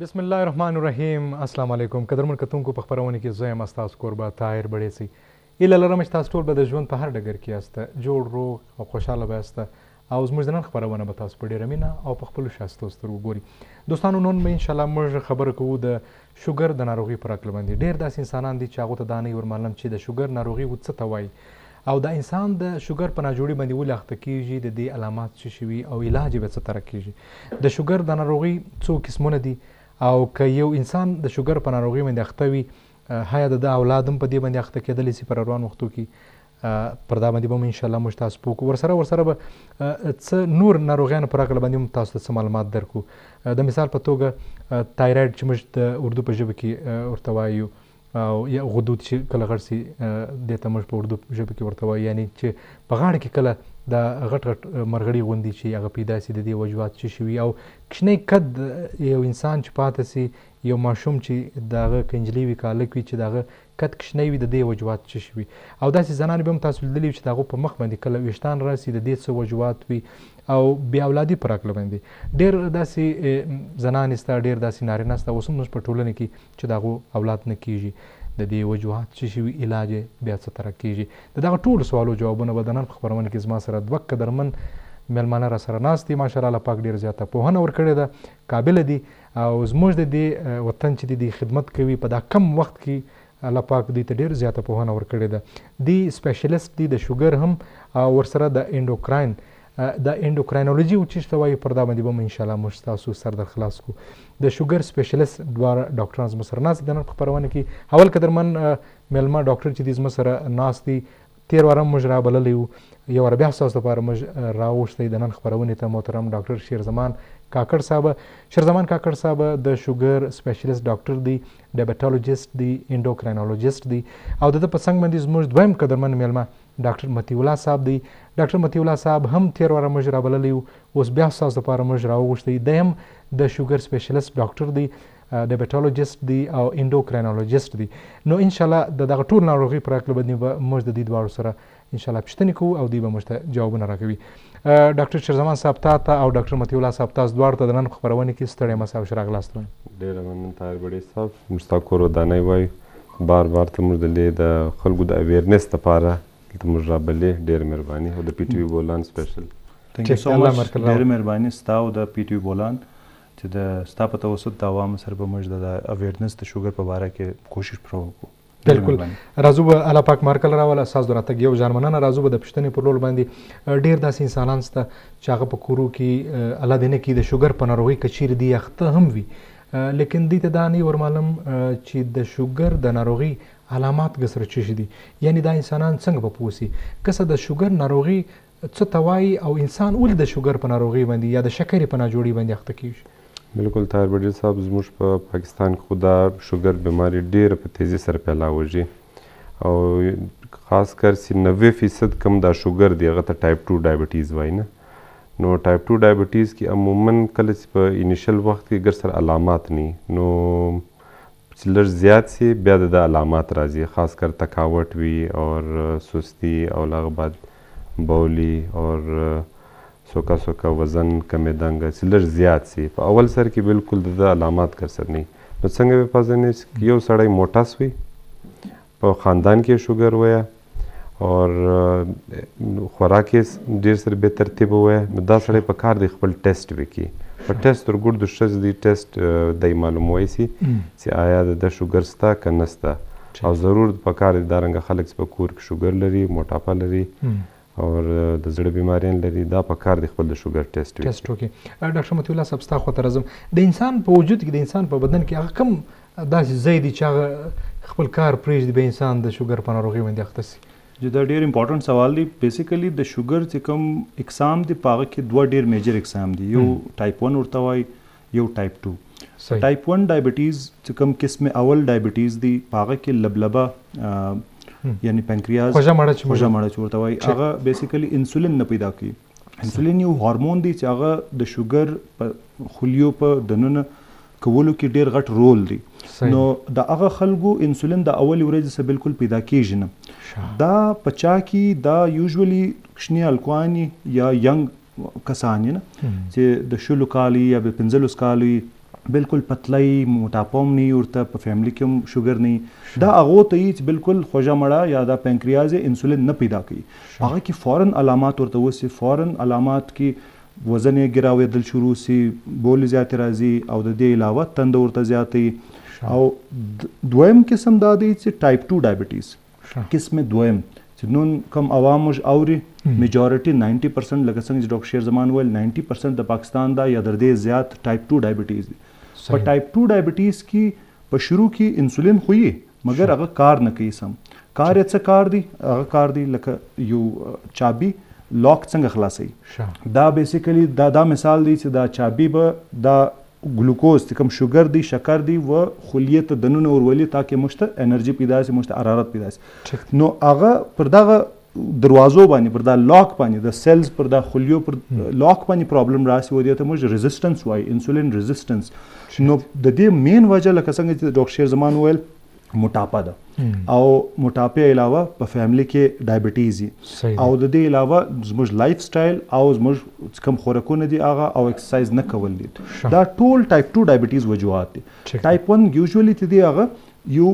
بسم الله الرحمن الرحیم السلام علیکم قدرمن کتونکو په خبرونه کې زه یم استاد قربا طاهر بړېسی هیله لرم چې تاسو ټول به د ژوند په هر ډګر کې یاست، جوړ، روغ او خوشحاله به یاست او زموږ د نن خپرونه به تاسو په ډېره مینه او په خپلو ښایستو سترګو ګوري. دوستانو نن به انشاءالله موږ خبره کوو د شوګر د ناروغي پر هکله باندې. ډېر داسې انسانان دي چې هغو ته دا نه ور معلم چې د شوګر ناروغي و څه ته وایي او دا انسان د شوګر په ناجوړي باندې ولې اخته کېږي، د دې علامات څه شي وي او علاج یې به څه طرح کېږي. د شوګر د ناروغي څو قسمونه دي او که یو انسان د شوګر په ناروغي باندې اخته وي حیا د ده اولاد هم په دې باندې اخته کېدلی سي په راروان وختو کي پر دا باندې به هم ان شاء الله موږ تاسو پوه کړو ورسره ورسره به څه نور ناروغیانو پر هکله باندې هم تاسو ته څه معلومات درکو د مثال په توګه تایراید چې موږ د اردو په ژبه کې ورته وایو او یا غدود چې کله غټ سي د ته موږ په اردو ژبه کې ورته وایي یعنی چې په غاړه کې کله د غټ غټ مرغړي غوندي چې هغه پیدا سي د دې وجوهات چې شوي او کښنی قد یو انسان چې پاتې سي یو ماشوم چی د هغه که نجلی وی که هلک وی چی د هغه قد کښنی وی ددی وجوهات چه شی وی او داسی زنانی به هم تاسو لیدلی وی چی د هغو په مخ باندی کله ویښتان راسی ددی څه وجوهات وی او بی اولادی پر هکله باندی ډیر داسی زنانی سته ډیر داسی نارینه سته اوس هم زموږ په ټولنه کی چی د هغو اولاد نه کیږی ددی وجوهات چه شی وی علاج بیا څه طرح کیږی ددغه ټولو سوالو جوابونه به د نن په خپرونه کی زما سره دوه قدرمن میلمانه راسره ناست دی ماشاءالله الله پاک ډیر زیاته پوهنه ورکړی ده قابل دی او زموږ د دې وطن چې دی دی خدمت کوي په دا کم وخت کې الله پاک دوی ته ډېر زیاته پوهنه ورکړې ده دی سپیشلیسټ دی د شوګر هم او ورسره د انډوکراین د انډوکراینولوژي او چشته وایي پر دا باندې به ان شاء الله موږ تاسو سر در خلاص کو د شوګر سپیشلیسټ دواره ډاکټران زموږ سره ناست د نن خبرونه کې اول قدرمن ملما ډاکټر چې دی زموږ سره ناست دی تیر وار هم موږ رابللی وو یو وار بیا ستاسو لپاره موږ راوښتی د نن خپرونې ته محترم ډاکټر شیرزمان کاکړ صاحب شیرزمان کاکړ صاحب د شوګر سپیشلیست ډاکټر دی ډیبټولوژیست دی انډوکرینولوژیست دی او د ده په څنګ باندې زموږ دویم قدرمن میلمه ډاکټر مطیع الله صاحب دی ډاکټر مطیع الله صاحب هم تیر وار موږ رابللی وو اوس بیا ستاسو لپاره موږ راوغوښتی دی هم د شوګر سپیشلیست ډاکټر دی ډیبټولوجیسټ دی او انډوکرینولوجیسټ دی نو ان شاء الله د دغه ټول ناروغیو پر هکله به موږ د دوی دواړو سره ان شاء الله پوښتنې کوو او دوی به موږ ته جوابونه راکوي ډاکټر شیرزمان صاحب تا ته او ډاکټر مطیع الله صاحب تاسو دواړو ته د نن په خپرونه کې ستړی مسا او ښه راغلاست وایم ډېره مننه طاهر بډې صاحب موږ ستا کور ودانۍ وایو بار بار ته موږ دلې د خلکو د اویرنس لپاره دلته موږ رابلې ډېره مهرباني او د پي ټي وي بولان سپیشل ډېره مهرباني ستا او د پي ټي وي بولان چې د ستا په توسط د عوامو سره به موږ د اویرنس د شوګر په باره کې کوشش پر وکړو بالکل راځو به الله پاک مارکل راواله ساز درته یو ځان مننه راځو به د پښتنې پر لور باندې ډیر داسې انسانان سته چې هغه په کورو کې الله دې نه کې د شوګر په ناروغي کچیر دی اخته هم وي لیکن دې ته دا نه ورمعلوم چې د شوګر د ناروغي علامات ګسره چی دي یعنی دا انسانان څنګه په پوسی کسه د شوګر ناروغي څه ته وايي او انسان ولې د شوګر په ناروغي باندې یا د شکرې په ناجوړي باندې اخته کیږي؟ بلکل طاهر بډیر صاحب زموږ په پاکستان کې خو دا شوګر بیماری ډیره په تیزی سره پیلاوږي او خاص کر چې نوي فیصد کم دا شوګر دی هغه ته ټایپ 2 ډایبټیز وای نه نو ټایپ 2 ډایبټیز کې عموما کله چې په انیشل وخت کې ګر سره علامات نه نو چې لږ زیات شي بیا د ده علامات راځي خاص کر تکاوټ وي اور سستی او له هغه بعد بولي اور سوکا سوکا وزن کمیدنګ چې لږ زیات شي په اول سر کې بالکل د ده علامات ګرسر نه نو څنګه به پزنې چې یو سړی موټس وي په خاندان کې شوګر ویا اور خوراک ډیر سره به ترتیب وای نو دا سړی په کار دی خپل ټیسټ وکي په ټیسټ تر ګردو شز دی ټیسټ دای معلوموي سي چې آیا د شوګر ستا که نستا او ضرور په کار دی دارنګ خلک په کور کې شوګر لري موټاپا لري اور د زړه بیماریان لری دا پکار دی خپل د شوګر ټیسټ وی. ټیسټ وکی ډاکټر مطیع الله صاحب ستا خواته راځم د انسان په وجود کی د انسان په بدن کی هغه کوم داسی ځای دی چی هغه خپل کار پریږدی بیا انسان د شوګر په ناروغی باندی اخته سی. جی دا ډیر امپورټنټ سوال دی بیسیکلی د شوګر چی کوم اقسام دی په هغه کی دوه ډیر میجر اقسام دی یو ټایپ ون ورته وایی یو ټایپ ټو. په ټایپ ون ډایبټیز چې کوم قسم اول ډایبټیز دي په هغه کې لبلبه یعنی پنکریاز خوږه مړه چې خوږه مړه چې ورته وایي هغه بیسیکلی انسولین نه پیدا کوي انسولین یو هورمون دی چې هغه د شوګر په خلیو په دننه کولو کې ډیر غټ رول دی نو د هغه خلکو انسولین د اول ورځې څخه بالکل پیدا کیږي نه دا پچا کې دا یوزولي کشنی الکوانی یا ینګ کسان یی نه چی د شلو کالو یی یا بیا پنځلس کالو یی بلکل پتله یی موټاپا هم نه یی ورته په فیملی کی هم شوګر نه یی دا هغو ته یی چی بلکل خوژه مړه یا دا پنکریاز یی انسولین نه پیدا کوی په هغه کی فورا علامات ورته وسی فورا علامات کی وزن یی ګراویدل شروع سی بولی زیاتی راځی او د دی علاوه تنده ورته زیاته یی او دویم قسم دا دی چی ټایپ ټو ډایبیټیز قسم دویم چې نن کوم عوام موږ اوري میجارټي 90 پرسنټ لکه څنګه چې ډاکټر شیر زمان ویل 90 پرسنټ د پاکستان دا یا در دې زیات ټایپ 2 ډایبټیز دي په ټایپ 2 ډایبټیز کې په شروع کې انسولین خو یې مګر هغه کار نه کوي سم کار یې څه کار دی هغه کار دی لکه یو چابي لاک څنګه خلاصي دا بیسیکلی دا دا مثال دی چې دا چابي به دا ګلوکوز چې کوم شوګر دی شکر دی و خلیه ته دننه ورولي تاکه موږ ته انرژي پیدا شي موږ ته حرارت پیدا شي نو هغه پر دغه دروازو باندې پر دا لاک باندې د سیلز پر دا خلیو پر لاک باندې پرابلم راسي و دې ته موږ ریزیسټنس وای انسولین ریزیسټنس نو د دې مین وجه لکه څنګه چې ډاکټر شیر زمان ویل موټاپا ده او موټاپې علاوه په فیملی کې ډایبټیز او د دې علاوه زموږ لایف سټایل او زموږ کم خوراکونه دي هغه او ایکسرسایز نه کول دي دا ټول ټایپ 2 ډایبټیز وجوهات دي ټایپ 1 یوزولي ته دی هغه یو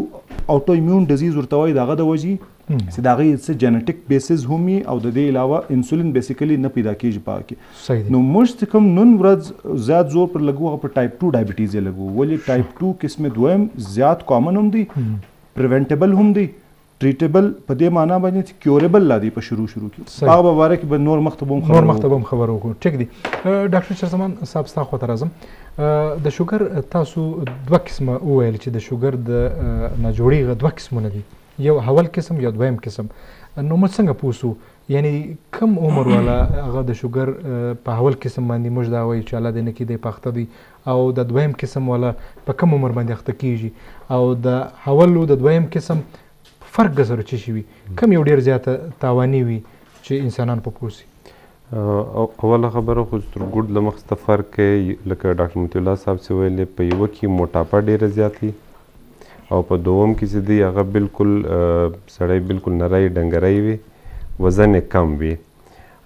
اوټو ایمیون ډیزیز ورته وایي دغه د وجې چې دا غي څه جنټیک بیسز هم وي او د دې علاوه انسولین بیسیکلی نه پیدا کیږي پاو کې نو موږ چې کوم نن ورځ زیات زور پر لګو هغه په ټایپ 2 ډایبټیز یې لګو ولې ټایپ 2 قسم دویم زیات کامن هم دی پریونټیبل هم دی ټریټیبل په دې معنی باندې چې کیوریبل لا دی په شروع شروع کې هغه به واره کې به نور مخته بم خبرو نور مخته بم خبرو کو ټیک دی ډاکټر شرزمان صاحب ستا خو تر ازم د شوګر تاسو دوه قسمه وویل چې د شوګر د نجوړیغه دوه قسمونه دي یو اول قسم یو دویم قسم نو موږ څنګه پوه سو یعنی کم عمر والا هغه د شوګر په اول قسم باندې موږ دا وایو چې الله دې نه کړي دی په اخته دی او د دویم قسم والا په کم عمر باندې اخته کیږي او د اول او د دویم قسم فرق د سره چی شي کم یو ډیر زیات تاوانی وي چې انسانان په پوسی اوله خبره خو تر ګډ لمخسته فرق لکه ډاکټر مطیع الله صاحب چې ویلې په یوه کې موټاپا ډیره زیاتی او په دوم کې چې دی هغه بالکل سړی بالکل نری ډنګری وي وزن یې کم وي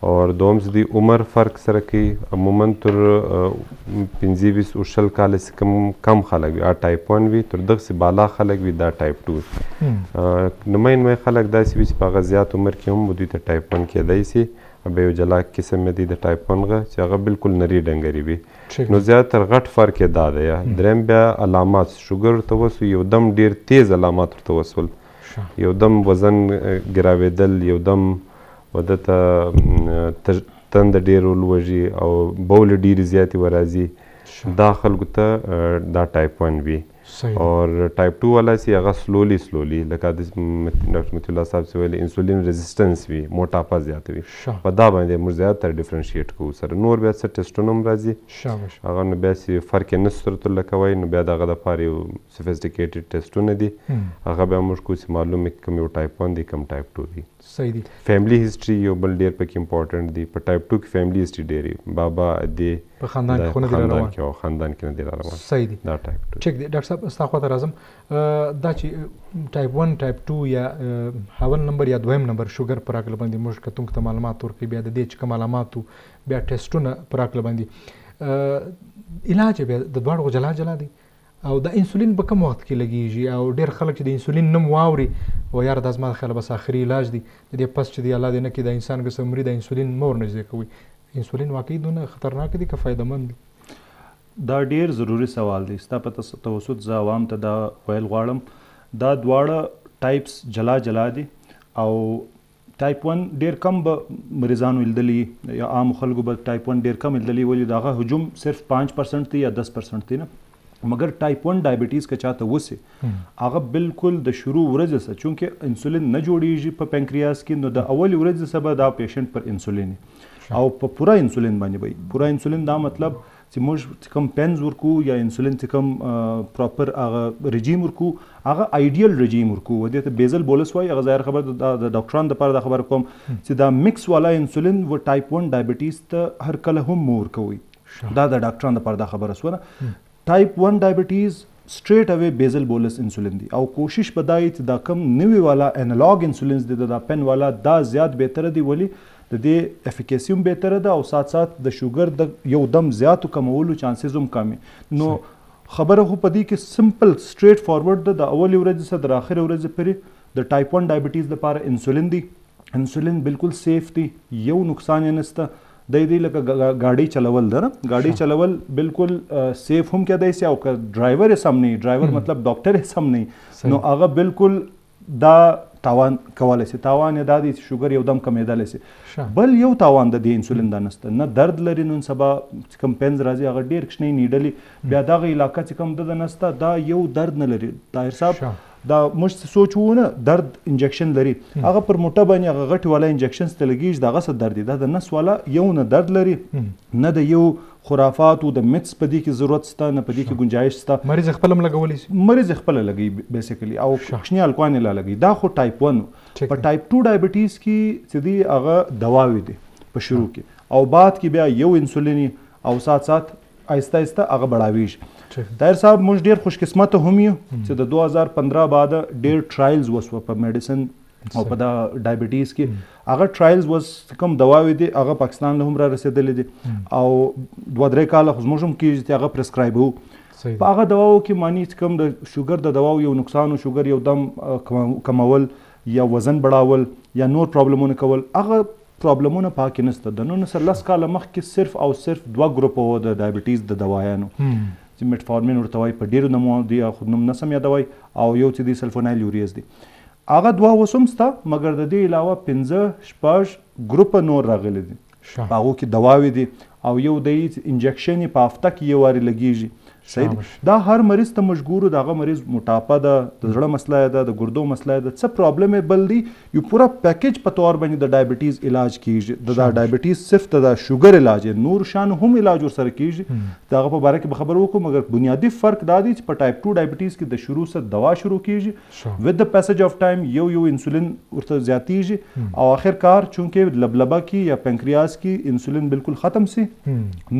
او دوم چې دی عمر فرق سره کوي عموما تر پنځه ویشت او شل کاله چې کم کم خلک وي ټایپ ون وي تر دغسې بالا خلک وي دا ټایپ ټو نمای نمای خلک داسې وي چې په هغه زیات عمر کې هم دوی ته ټایپ ون کېدای سي به یو جلا قسم دی د ټایپ ون غه چې هغه بالکل نری ډنګری وي نو زیات تر غټ فرق یې دا دی دریم بیا علامات شوګر ورته وسو یو دم ډیر تیز علامات ورته وسول یو دم وزن ګراویدل یو دم ودته تند ډیر ولوږي او بول ډیر زیاتې ورازي دا خلکو ته دا ټایپ 1 وي اور ټایپ 2 والا سی هغه سلولی سلولی لکه د ډاکټر مطیع الله صاحب څه ویل انسولین ریزیسټنس وي موټاپا زیات وي په دا باندې موږ زیات تر ډیفرنشیټ کوو سره نور بیا څه ټیسټونه هم راځي هغه نو بیا سی فرق نه ستر تر لکه وای نو بیا دغه د پاره یو سوفیسټیکیټډ ټیسټونه دي هغه بیا موږ کوو چې معلومه کوم یو ټایپ 1 دی کوم ټایپ 2 دی صحیح دی. فیملی هیسټری یو بل ډیر پکی امپورټنټ دی په ټایپ ټو کی فیملی هیسټری ډیر وی بابا دی په خاندان کی خو نه دی را روان او خاندان کی نه دی را روان صحیح دی دا ټایپ ټو ټیک دی ډاکټر صاحب ستا خواته راځم دا چی ټایپ ون ټایپ ټو یا اول نمبر یا دویم نمبر شوګر پر راکله باندی موږ کتونکو ته معلومات ورکړي بیا د دې چې کوم علامات بیا ټیسټونه پر راکله باندی علاج بیا د دواړو جلا جلا دی او دا انسولین په کوم وخت کې لګیږي او ډیر خلک چې د انسولین نوم واوري او یار دا زما خیال بس اخري علاج دی د دې پس چې دی الله دې نه کې دا انسان ګس عمرې دا انسولین مور نږدې کوي انسولین واقعي دونه خطرناک دی که فائدہ مند دی دا ډیر ضروری سوال دی ستا په توسط زه عوام ته دا ویل غواړم دا دواړه ټایپس جلا جلا دي او ټایپ ون ډیر کم به مریضانو الدلی یا عامو خلکو به ټایپ ون ډیر کم الدلی ولی د هغه حجم صرف پانچ پرسنټ دی یا دس پرسنټ دی نه مګر ټایپ ون ډایبټیز که چاته وسی هغه بالکل د شروع ورځې سه چونکه انسولین نه جوړیږي په پنکریاس کې نو د اول ورځې سه به دا پیشنټ پر انسولین او په پوره انسولین باندې به پوره انسولین دا مطلب چې موږ چې کوم پنز ورکو یا انسولین چې کوم پراپر هغه رژیم ورکو هغه ایډیل رژیم ورکو و دې ته بیزل بولس وایي هغه ظاهر خبر د ډاکټران د پاره د خبر کوم چې دا مکس والا انسولین و ټایپ 1 ډایبټیز ته هر کله هم مور کوي دا د ډاکټران د پاره د خبره سوره ټایپ 1 ډایبټیز سټریټ اوې بیزل بولس انسولین دی او کوشش به دا یی چی دا کوم نوی والا انالاګ انسولینز دی ددا پن والا دا زیات بهتره دی ولی ددی افیکیسی هم بهتره ده او سات سات د شوګر د یو دم زیاتو کمولو چانسیز هم کم نو خبره خو پدی کی سمپل سټریټ فارورډ ده د اولی ورځی څخه در اخری ورځی پوری د ټایپ ون ډایبیټیز لپاره انسولین دی انسولین بلکل سیف دی یو نقصان یی نسته دی دی لکه ګاډی چلول ده ګاډی چلول بالکل سیف هم کېدای سي او که ډرایور سم نه ډرایور مطلب ډاکټر سم نه نو هغه بالکل دا تاوان کولای سي تاوان یې دا دی چې شوګر یو دم کمېدلی سي بل یو تاوان د دې انسولین دا نسته نه درد لري نن سبا چې کوم پنز راځي هغه ډېر کوچنی نیډلې بیا دغه علاقه چې کوم د نسته دا یو درد نه لري طاهر صاحب دا موږ څه سوچ وو نه درد انجکشن لري هغه پر موټه باندې هغه غټي والا انجکشنز ته لګیږي دا غسه درد دی دا د نس والا یو نه درد لري نه د یو خرافات او د میتس په دې کې ضرورت سته نه په دې کې گنجائش سته مریض خپل هم لګولی سي مریض خپل لګي بیسیکلی او کوچنی الکوان لا لګي دا خو ټایپ 1 په ټایپ 2 ډایبټیز کې چې دی هغه دواوي دي په شروع کې او بعد کې بیا یو انسولین او سات سات آهسته آهسته هغه بړاویږي طاهر صاحب موږ ډیر خوشقسمته هم یو چې د 2015 بعد ډیر ټرایلز وسو په میډیسن او په دا ډایبټیز کې هغه ټرایلز وس کوم دواوې دي هغه پاکستان له هم را رسیدلې دي او دوه درې کاله خو موږ هم کېږي چې هغه پرسکرایبو په هغه دواو کې معنی کوم د شوګر د دواو یو نقصان او شوګر یو دم کمول یا وزن بڑاول یا نور پرابلمونه کول هغه پرابلمونه پاکې نسته د نن سره لس کاله مخکې صرف او صرف دوه ګروپ وو د ډایبټیز د دوايانو چې میټفورمین ورته وایي په ډیرو نمو دی خو نوم نسم یادوي او یو چې دی سلفونایل یوریز دی هغه دوه وسم سته مګر د دې علاوه 15 شپږ ګروپ نور راغلي دي هغه کې دواوې دي او یو دی انجکشن یې په هفته کې یو وارې لګیږي صحیح دی دا هر مریض ته موږ ګورو د هغه مریض موټاپه ده د زړه مسله یې ده د ګردو مسله یې ده څه پرابلم یې بل دی یو پوره پیکج په تور باندې د ډایبټیز علاج کیږي د دا ډایبټیز صرف د دا شوګر علاج نور شان هم علاج ورسره کیږي د هغه په باره کې به خبرې وکړو مګر بنیادي فرق دا دی چې په ټایپ 2 ډایبټیز کې د شروع سره دوا شروع کیږي ويد د پيسج اف ټايم يو يو انسولين ورته زياتيږي او اخر کار چونکه لبلبه کي يا پنکرياس کي انسولين بالکل ختم سي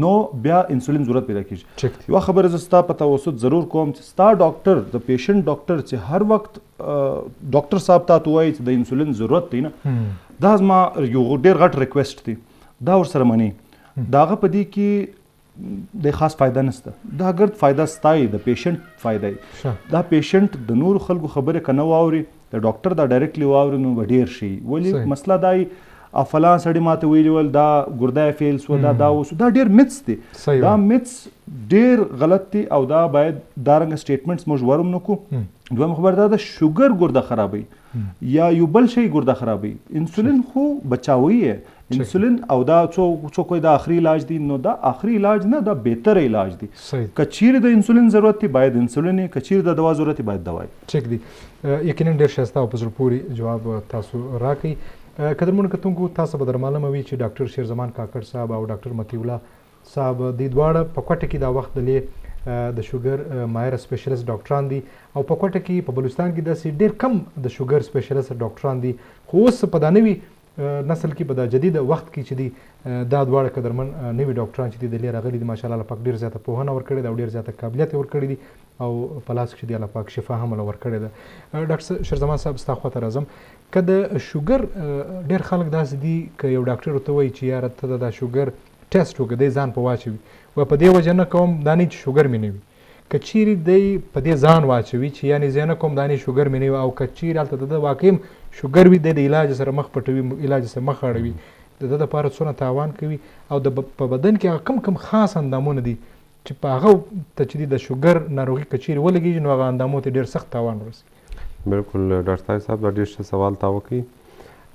نو بيا انسولين ضرورت پيدا کيږي يوه خبره زه ستا په توسط ضرور کوم چي ستا ډاکټر د پيشنټ ډاکټر چي هر وخت ډاکټر صاحب تاته وايي چي د انسولين ضرورت دی نه دا زما يو ډير غټ ريکويسټ دی دا ورسره مني داغه په دي کي دی خاص فایده نشته دا ګرد فایده ستای د پیشنټ فایده دا پیشنټ د نور خلکو خبره کنه واوري د ډاکټر دا ډایرکټلی واوري نو ډیر شي ولی مسله دای افلان سړی ماته ویلی ول دا ګرده فیل سو دا دا وسو دا ډیر میتس دي دا میتس ډیر غلط دي او دا باید دارنګ سټیټمنټس موږ ورم نکو دویم خبر دا د شوګر ګرده خرابوي یا یو بل شی ګرده خرابوي انسولین خو بچاوي انسولین او دا څو څو کوی دا اخري علاج دي نو دا اخري علاج نه دا بهتر علاج دي کچیر د انسولین ضرورت دی باید انسولین کچیر د دوا ضرورت باید دوا ټیک دي یقینا ډیر شایسته او په زړه پوری جواب تاسو راکړي قدرمن کتونکو تاسو به درمعلومه وي چې ډاکټر شیر زمان کاکړ صاحب او ډاکټر مطیع الله صاحب دی دواړه په کوټه کی دا وخت دلی د شوګر ماهر سپیشلست ډاکټران دی او په کوټه کی په بلوچستان کی داسی ډیر کم د شوګر سپیشلست ډاکټران دی خو اوس په دا نوی نسل کی په دا جدید وخت کی چی دی دا دواړه قدرمن نوی ډاکټران چی دی دلی راغلی دی ماشاءالله الله پاک ډیر زیاته پوهنه ورکړی ده او ډیر زیاته قابلیت یې ورکړی دی او په لاس کښې دی الله پاک شفا هم له ورکړی ده ډاکټر شرزمان صاحب ستا خواته راځم که د شوګر ډیر خلک داسې دی که یو ډاکټر ورته وایي چې یاره ته دا شوګر ټیسټ وکړي دی ځان په واچوي و په دې وجه نه کوم دا نه چې شوګر مې نه وي که چیرې دی په دې ځان واچوي چې یعنی زه نه کوم دا نه شوګر مې نه وي او که چیرې هلته د واقعي شوګر وي د علاج سره مخ پټوي علاج سره مخ اړوي د ده لپاره څونه تاوان کوي او د په بدن کې هغه کم کم خاص اندامونه دي چې په هغه ته چې د شوګر ناروغي کچیر ولګي نو هغه اندامو ته ډیر سخت تاوان ورسي بلکل ډاکټر طاهر صاحب دا ډیر ښه سوال تا وکړي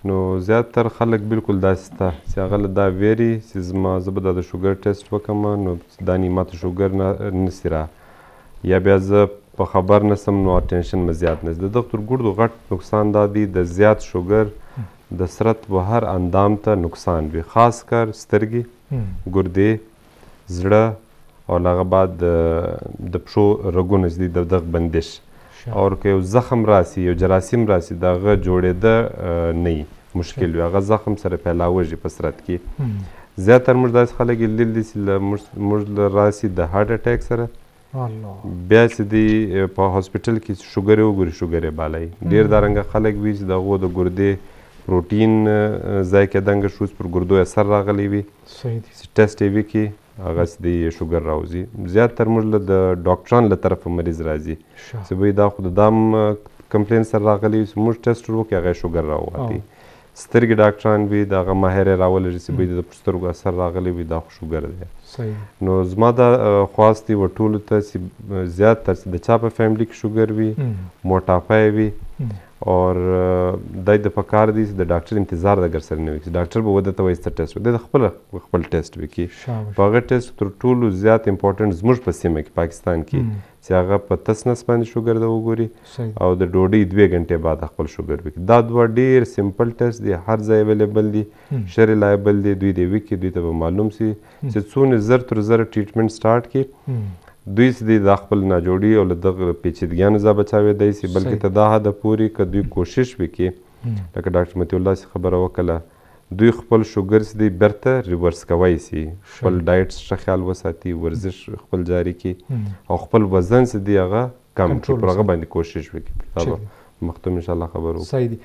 نو زیات تر خلک بلکل داسې سته چې هغه له دا ویري چې زما زه به دا د شوګر ټیسټ وکم نو دا نی ماته شوګر نه نسی را یا بیا زه په خبر نسم نو ټینشن مې زیات نسی د دغه تر ګردو غټ نقصان دا دی د زیات شوګر د سرت و هر اندام ته نقصان وي خاص کر سترګي ګردې زړه او له هغه بعد د پښو رګونه چې دي د دغه بندش او که یو زخم راسي یو جراثیم راسي د هغه جوړېده نه وي مشکل وي هغه زخم سره پیلاوږي په سرت کې زیاتره موږ داسې خلک لیدلي چې له موږ له راسي د هارت اټیک سره بیا چې دی په هاسپیټل کې چې شوګر یې وګوري شوګر یې بالی ډېر دا رنګه خلک وي چې د هغو د ګردې پروټین ځای کې دنګه شو چې پر ګردو یې اثر راغلی وي چې ټیسټ یې وکړي هغه چې دی شوګر راوځي زیات تر موږ له د ډاکټران له طرفه مریض راځي چې وایي دا خو د دام کمپلین سره راغلی وي چې موږ ټیسټ ور وکړي هغه یې شوګر راووتی سترګې ډاکټران وي د هغه ماهر یې راولري چې بيده د پر سترګو اثر راغلی وي دا خو شوګر دی صحیح نو زما دا خواست دی و ټولو ته چې زیات تر چې د چا په فیملی کې شوګر وي موټاپه یې وي اور دای د پکار دی د ډاکټر انتظار د ګر سره نه وي ډاکټر به ودته وایي څه ټیسټ وکړي د خپل خپل ټیسټ وکړي په هغه ټیسټ تر ټولو زیات امپورټنټ زموږ په سیمه کې پاکستان کې چې هغه په تس نس باندې شوګر د وګوري او د ډوډۍ دوې ګنټې بعد خپل شوګر وکړي دا دوه ډیر سمپل ټیسټ دي هر ځای اویلیبل دي ښه ریلایبل دي دوی دې وکړي دوی ته به معلوم سي چې څونه زر تر زر ټریټمنټ سټارټ کړي دوی څه دي دا خپل ناجوړي او له دغه پیچیدګیانو ځا بچاویدای سي بلکې ته دا حد پوري که دوی کوشش وکړي لکه ډاکټر مطیع الله سي خبره وکړه دوی خپل شوګر چې دی بیرته ریورس کوای شي خپل ډایټ ښه خیال وساتي ورزش خپل جاري کړي او خپل وزن چې دی هغه کم کړي پر هغه باندې کوشش وکړي دا به مختوم ان شاء الله خبر وکړو صحیح دي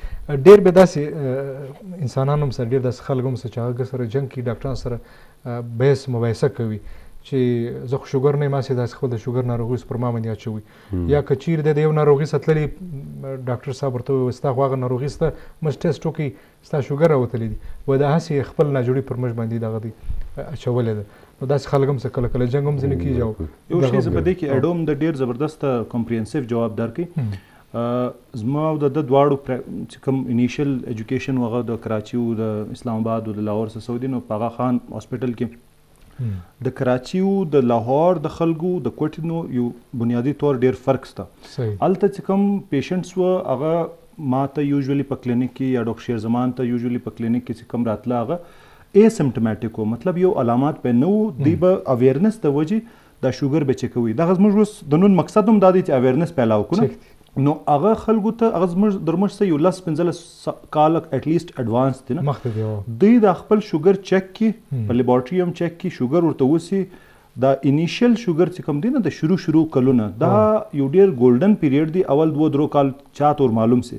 ډیر به داسې انسانان هم سره ډیر داسې خلک هم سره چې هغه سره جنگ کوي ډاکټران سره بحث مباحثه کوي چې زه خو شوګر نه ما سي داسې خپل د شوګر ناروغي پر ما باندې اچوي یا کچیر د یو ناروغي ستللی ډاکټر صاحب ورته وستا خو هغه ناروغي ست مس ټیسټ وکي ستا شوګر راوتلی دی و دا هسې خپل ناجوړي پر موږ باندې دغه دی اچولې ده نو داسې خلک هم څه کله کله جنګ هم ځینې کېږي او یو شی زه په دې کې اډوم د ډېر زبردست کمپریهنسیو جواب درکړي زما او د ده دواړو چې کوم انیشل ایجوکیشن وغه د کراچي او د اسلام آباد او د لاهور سره سعودي نو پاغا خان هاسپټل کې د کراچي او د لاهور د خلکو د کوټې نو یو بنیادي تور ډیر فرق شته الته چې کوم پیشنټس و هغه ما ته یوزولي په کلینیک کې یا ډاکټر شیر زمان ته یوزولي په کلینیک کې چې کوم راتله هغه ای سیمټماټیک و مطلب یو علامات په نه و دی به اویرنس د وجې دا شوګر به چکوي دغه زموږ اوس د نن مقصد هم دا دی چې اویرنس پیلاو کړو نو هغه خلکو ته هغه زموږ در موږ سه یو لس پنځلس کال اټ لیست اډوانس دي نه دوی دا خپل شوګر چک کی په لیبارټري هم چک کی شوګر ورته وسی دا انیشل شوګر چې کوم دی نه د شروع شروع کلونه دا یو ډیر ګولډن پیریډ دی اول دوه درو کال چا تور معلوم سي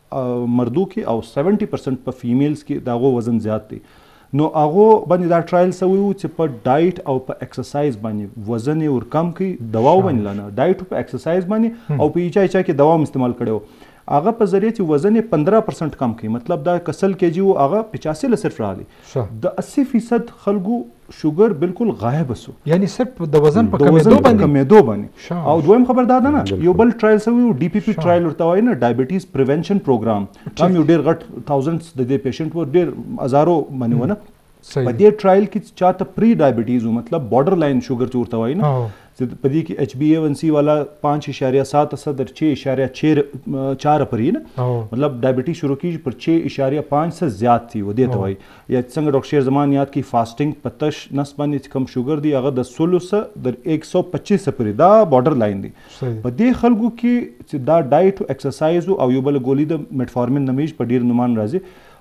مردو کې او سیونټي پرسنټ په فیمیلز کې د هغو وزن زیات دی نو هغو باندې دا ټرایل سوی وو چې په ډایټ او په ایکسرسایز باندې وزن یې ورکم کړي دوا باندې لا نه ډایټ په ایکسرسایز باندې او په ایچا ایچا کې دوام استعمال کړو هغه په ذریعه چې وزن یې 15% کم کړي مطلب دا کسل کې جی وو هغه 85 له صرف راغلی شه. د اسی فیصد خلګو شوګر بلکل غایب سو. یعنی صرف د وزن په کمیدو باندی. د وزن په کمیدو باندی. او دویم خبر دا ده نه یو بل ټرایل سوی وو ډی پی پی ټرایل ورته وای نه ډایبیټیز پریونشن پروګرام دا یو ډیر غټ تاوزنډز د دې پیشنټ وو ډیر هزارو باندی ونه په دې ټرایل کې چاته پری ډایبیټیز وو مطلب بارډر لاین شوګر چې ورته وای نه چې په دې کې اچ بي اي ون سي والا 5.7 سه تر 6.4 4 پرې نه مطلب ډایبټي شروع کیږي پر 6.5 سه زیات دی و دې ته وایي یا څنګه ډاکټر شیر زمان یاد کی فاستینګ په تش نس باندې کم شوګر دی هغه د 16 سه در 125 سه پرې دا بارډر لاین دی په دې خلکو کې چې دا ډایټ او ایکسرسایز او یو بل ګولي د میټفورمین نمیج په ډیر نومان راځي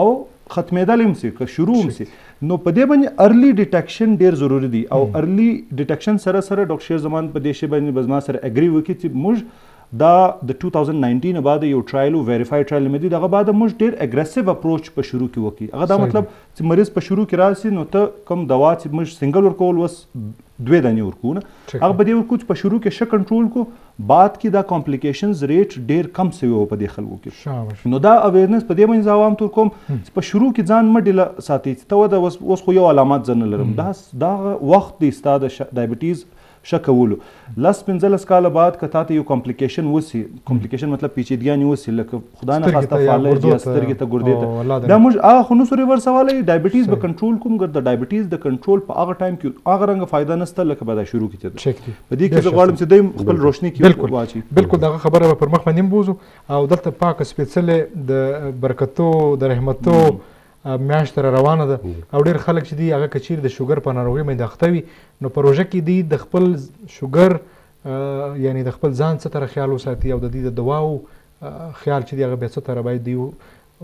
او ختمېدل هم سي که شروع هم سي نو په دې باندې ارلی ډیټیکشن ډیر ضروری دی او ارلی ډیټیکشن سره سره ډاکټر شیر زمان په دې شی باندې بزما سره اګری وکړي چې موږ دا د 2019 بعد یو ټرایل او ویریفای ټرایل مې دی دغه بعد موږ ډیر اګریسیو اپروچ په شروع کې وکړي هغه دا مطلب چې مریض په شروع کې راسي نو ته کوم دوا چې موږ سنگل ورکول وس دوه دانی ورکو نه هغه به دې ورکو چې په شروع کې ښه کنټرول کو بعد کی دا کمپلیکیشنز ریټ ډیر کم سوی وو پدی خلکو کی نو دا اویرنس پدی باندی زه عوام تور کوم چی په شروع کی ځان مه ډیله ساتی چی ته وده اوس خو یو علامات زه نه لرم دا دا وخت دی ستا د ډایبیټیز شه کولو لس پنځلس کاله بعد که تاته یو کمپلیکیشن وسی کمپلیکیشن مطلب پیچیدګیانی وسی لکه خدای نه خواسته فالج یا سترګې ته ګردې ته دا موږ هغه خو نسو ریورس والی ډایبټیز به کنټرول کوم ګر د ډایبټیز د کنټرول په هغه ټایم کې هغه رنګ فائدہ نشته لکه به دا شروع کیته په دې کې زه غواړم چې دیم خپل روشنی کې واچي بالکل دا خبره به پر مخ باندې بوزو او دلته پاک سپیڅلې د برکتو د رحمتو میاشت را روانه ده او ډیر خلک چې دی هغه کچیر د شوګر په ناروغي مې داخته وي نو پروژه کې دی د خپل شوګر یعنی د خپل ځان څخه خیال وساتي او د دې د دواو خیال چې دی هغه بیا څه تر باید دی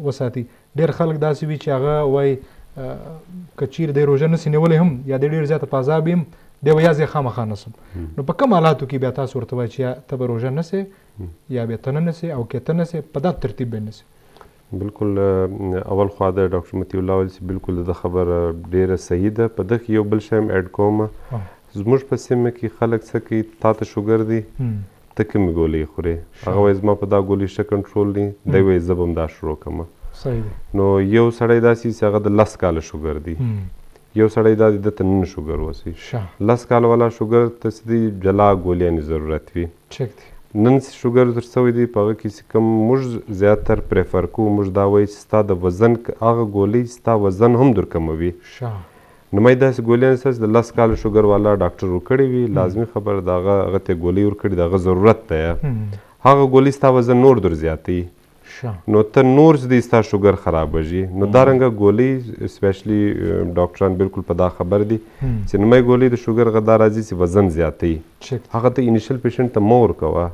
وساتي ډیر خلک داسې وي چې هغه وای کچیر د روزه نسی نیولې هم یا د ډیر زیات پازا بیم دی ویا زه خامخا نسم نو په کوم حالاتو کې بیا تاسو ورته وای چې ته به روزه نسی یا به تنه نسی او کې تنه نسی په دا ترتیب به نسی بلکل اول خوا ده ډاکټر مطیع الله ویل چې بلکل د ده خبره ډیره صحیح ده په ده کې یو بل شی هم اډ کوم زموږ په سیمه کې خلک څه کوي تا ته شوګر دی ته کومې ګولۍ خورې هغه وایي زما په دا ګولۍ ښه کنټرول دی دی وایي زه به هم دا شروع کړم نو یو سړی داسې چې هغه د لس کاله شوګر دی یو سړی دا دی ده ته نن شوګر وسی لس کاله والا شوګر ته چې دی جلا ګولیانې ضرورت وي ټیک دی نن سی شوګر در سوی دی په هغه کی سی کوم موږ زیات تر پریفر کوو موږ دا وایی چی ستا د وزن هغه ګولی ستا وزن هم در کموی شه نو مای داسی ګولی نسته چی د لس کالو شوګر والا ډاکټر ورکړی وی لازمی خبره ده هغه هغه ته ګولی ورکړی د هغه ضرورت ده هغه ګولی ستا وزن نور در زیاتی. نو ته نور ځدی ستا شوګر خرابژی نو دا رنګه ګولی سپیشلی ډاکټران بلکل په دا خبر دی چی نمه ګولی د شوګر غ دا راځی چی وزن زیاتی هغه ته انیشل پیشنټ ته مه ورکوه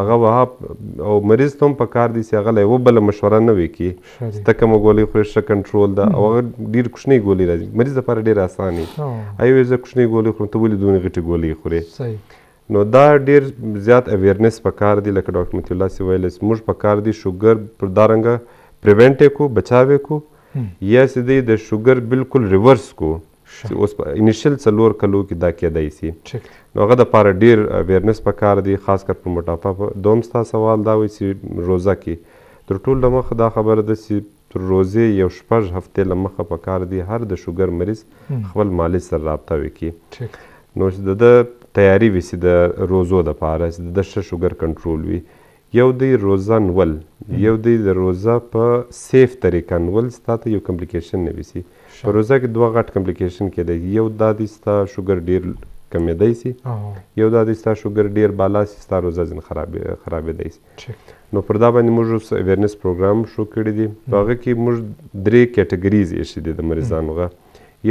هغه وه او مریض ته هم په کار دی چی هغه له یوه بل مشوره نه وی کی چی ته کومه ګولی خوری ښه کنټرول ده او هغه ډیر کوشنی ګولی راځی مریض لپاره ډیر اسانه ای وی زه کوشنی ګولی خورم ته ولی دونی غټی ګولی خوری نو دا ډیر زیات اویرنس پکار دی لکه ډاکټر مطیع الله صیب ویلی چې موږ پکار دی شوګر پر دا رنګه پریونټ یې کو بچاو یې کو یا چې دی د شوګر بالکل ریورس کو چې اوس په انیشل څلور کلو کې دا کیدای سي نو هغه د پاره ډیر اویرنس پکار دی خاص کر په موټاپا په دوم ستا سوال دا وي چې روزه کې تر ټولو د مخه دا خبره ده چې تر روزې یو شپږ هفتې له مخه په کار دي هر د شوګر مریض خپل معالج سره رابطه وکړي نو چې دده تیاري وي چې د روزو د پاره چې دده ښه شوګر کنټرول وي یو دی روزه نول یو دی د روزه په سیف طریقه نول چې تاته یو کمپلیکیشن نه وي په روزه کې دوه غټ کمپلیکیشن کېدای یو دا دی چې تا شوګر ډیر کمېدای سي یو دا دی ستا شوګر ډیر بالا سي ستا روزه ځین خرابېدای سي ټیک ده نو پر دا باندې موږ اوس اویرنس پروګرام شو کړی دی په هغه کې موږ درې کټګریز ایشي دي د مریضانو غا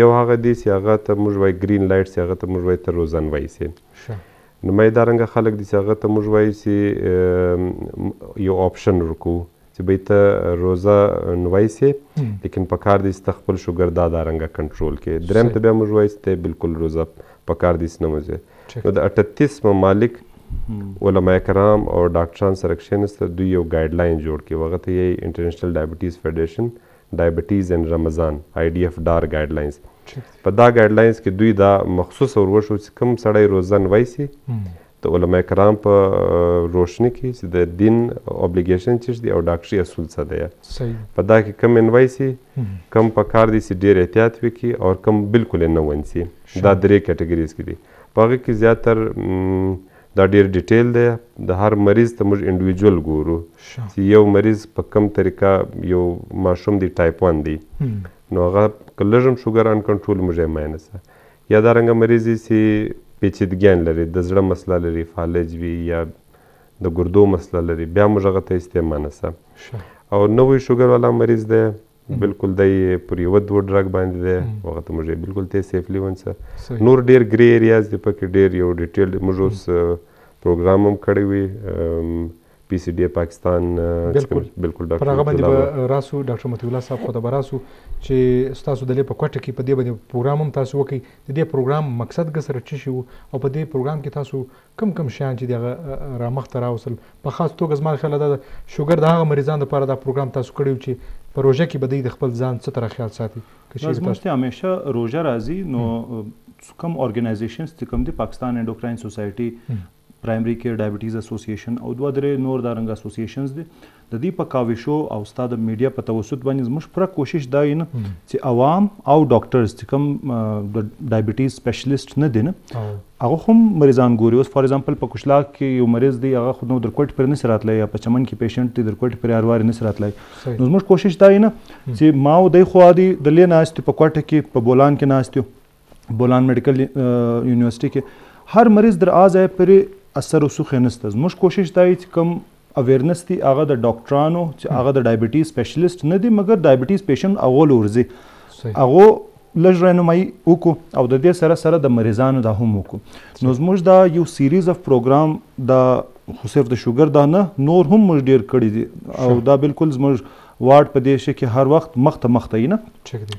یو هغه دی چې هغه ته موږ وای ګرین لایټ چې هغه ته موږ وای ته روزن وای سي نو مې دا رنګ خلک دي چې هغه ته موږ وای چې یو آپشن ورکو چې به ته روزه نوای سي لیکن په کار دي چې خپل شوګر دا دا رنګ کنټرول کې درم ته به موږ وای چې بالکل روزه په کار دي چې نه مزه نو د اټتیس ممالک علماء کرام او ډاکټران سره کښېنسته دوی یو ګایډ لاین جوړ کړي وغه ته یی انټرنیشنل ډایبټیز فیډریشن ډایبټیز ان رمضان آی ډی اف ډار ګایډ لاینز په دا ګایډ لاینز کې دوی دا مخصوص اور وشو چې کوم سړی روزه نویسی د علماء کرام په روشنی کې چې د دین اوبلیګیشن چش دی او ډاکټري اصول څه دی په دا کې کوم نویسی کم په کار دی سی ډیر احتیاط وکی اور کم بلکل یې نه ونسی دا درې کټګریز کی دی په هغه کی زیات تر دا ډیر ډیټیل دی د هر مریض ته موږ انډویجول ګورو سی یو مریض په کم طریقه یو ماشوم دی ټایپ 1 دی نو هغه که لږ هم شوګر ان کنټرول موږ یې ماینس یا دا رنګه مریض دی سی پیچیدګیان لری د زړه مسله لری فالج وی یا د ګردو مسله لري بیا موږ هغه ته استعمانه سه او نوې شوګر والا مریض دی بالکل د پر یو دوه ډرګ باندې دی هغه ته موږ بالکل ته سیفلی ونسه نور ډیر ګری ایریاز دی پکې ډیر یو ډیټیل موږ اوس پروګرام هم کړی وي پی سی ډی پاکستان بالکل بالکل ډاکټر پر هغه باندې راسو ډاکټر متي الله صاحب خو د براسو چې تاسو د لې په کوټه کې په دې باندې پروګرام هم تاسو وکي د دې پروګرام مقصد ګسره چی شو او په دې پروګرام کې تاسو کوم کوم شیان چې د هغه رامخته راوستل په خاص توګه زما خیال دا د شوګر د هغه مریضانو لپاره دا پروګرام تاسو کړی و چې په روژه کې به دوی د خپل ځان څه تر خیال ساتي که چیرې تاسو ته همیشه روژه راځي نو کوم اورګنایزیشنز چې کوم دي پاکستان انډوکراین سوسایټي پرایمري کیر ډایبټیز اسوسییشن او دوه درې نور دا رنګ اسوسییشنز دي د دي په کاوشو او ستا د ميډيا په توسط باندې زموږ پوره کوشش دا ينه چې عوام او ډاکټرز چې کوم د ډايبيټيز سپيشلسټ نه دي نه هغه هم مریضان ګوري اوس فار ایگزامپل په کشلاک کې یو مریض دی هغه خو نو در کوټ پر نه سراتلای یا په چمن کې پیشنټ دی در کوټ پر اروار نه سراتلای نو زموږ کوشش دا نه چې ما او دای خو دی د لې ناشته په کوټه کې په بولان کې ناشته بولان میډیکل یونیورسټي کې هر مریض در آځای پرې اثر او سوخه نسته زموږ کوشش دا چې کم اویرنس دی هغه د ډاکټرانو چې هغه د ډایبټیز سپیشلیست نه دی مګر ډایبټیز پیشنټ هغه لورځي هغه لږ رهنمایي وکړو او د دې سره سره د مریضانو دا هم وکړو نو زموږ دا یو سیریز اف پروګرام د خو صرف د شوګر دا نه نور هم موږ ډیر کړی دي او دا بالکل زموږ واټ په دې شي کې هر وخت مخ ته مخ ته نه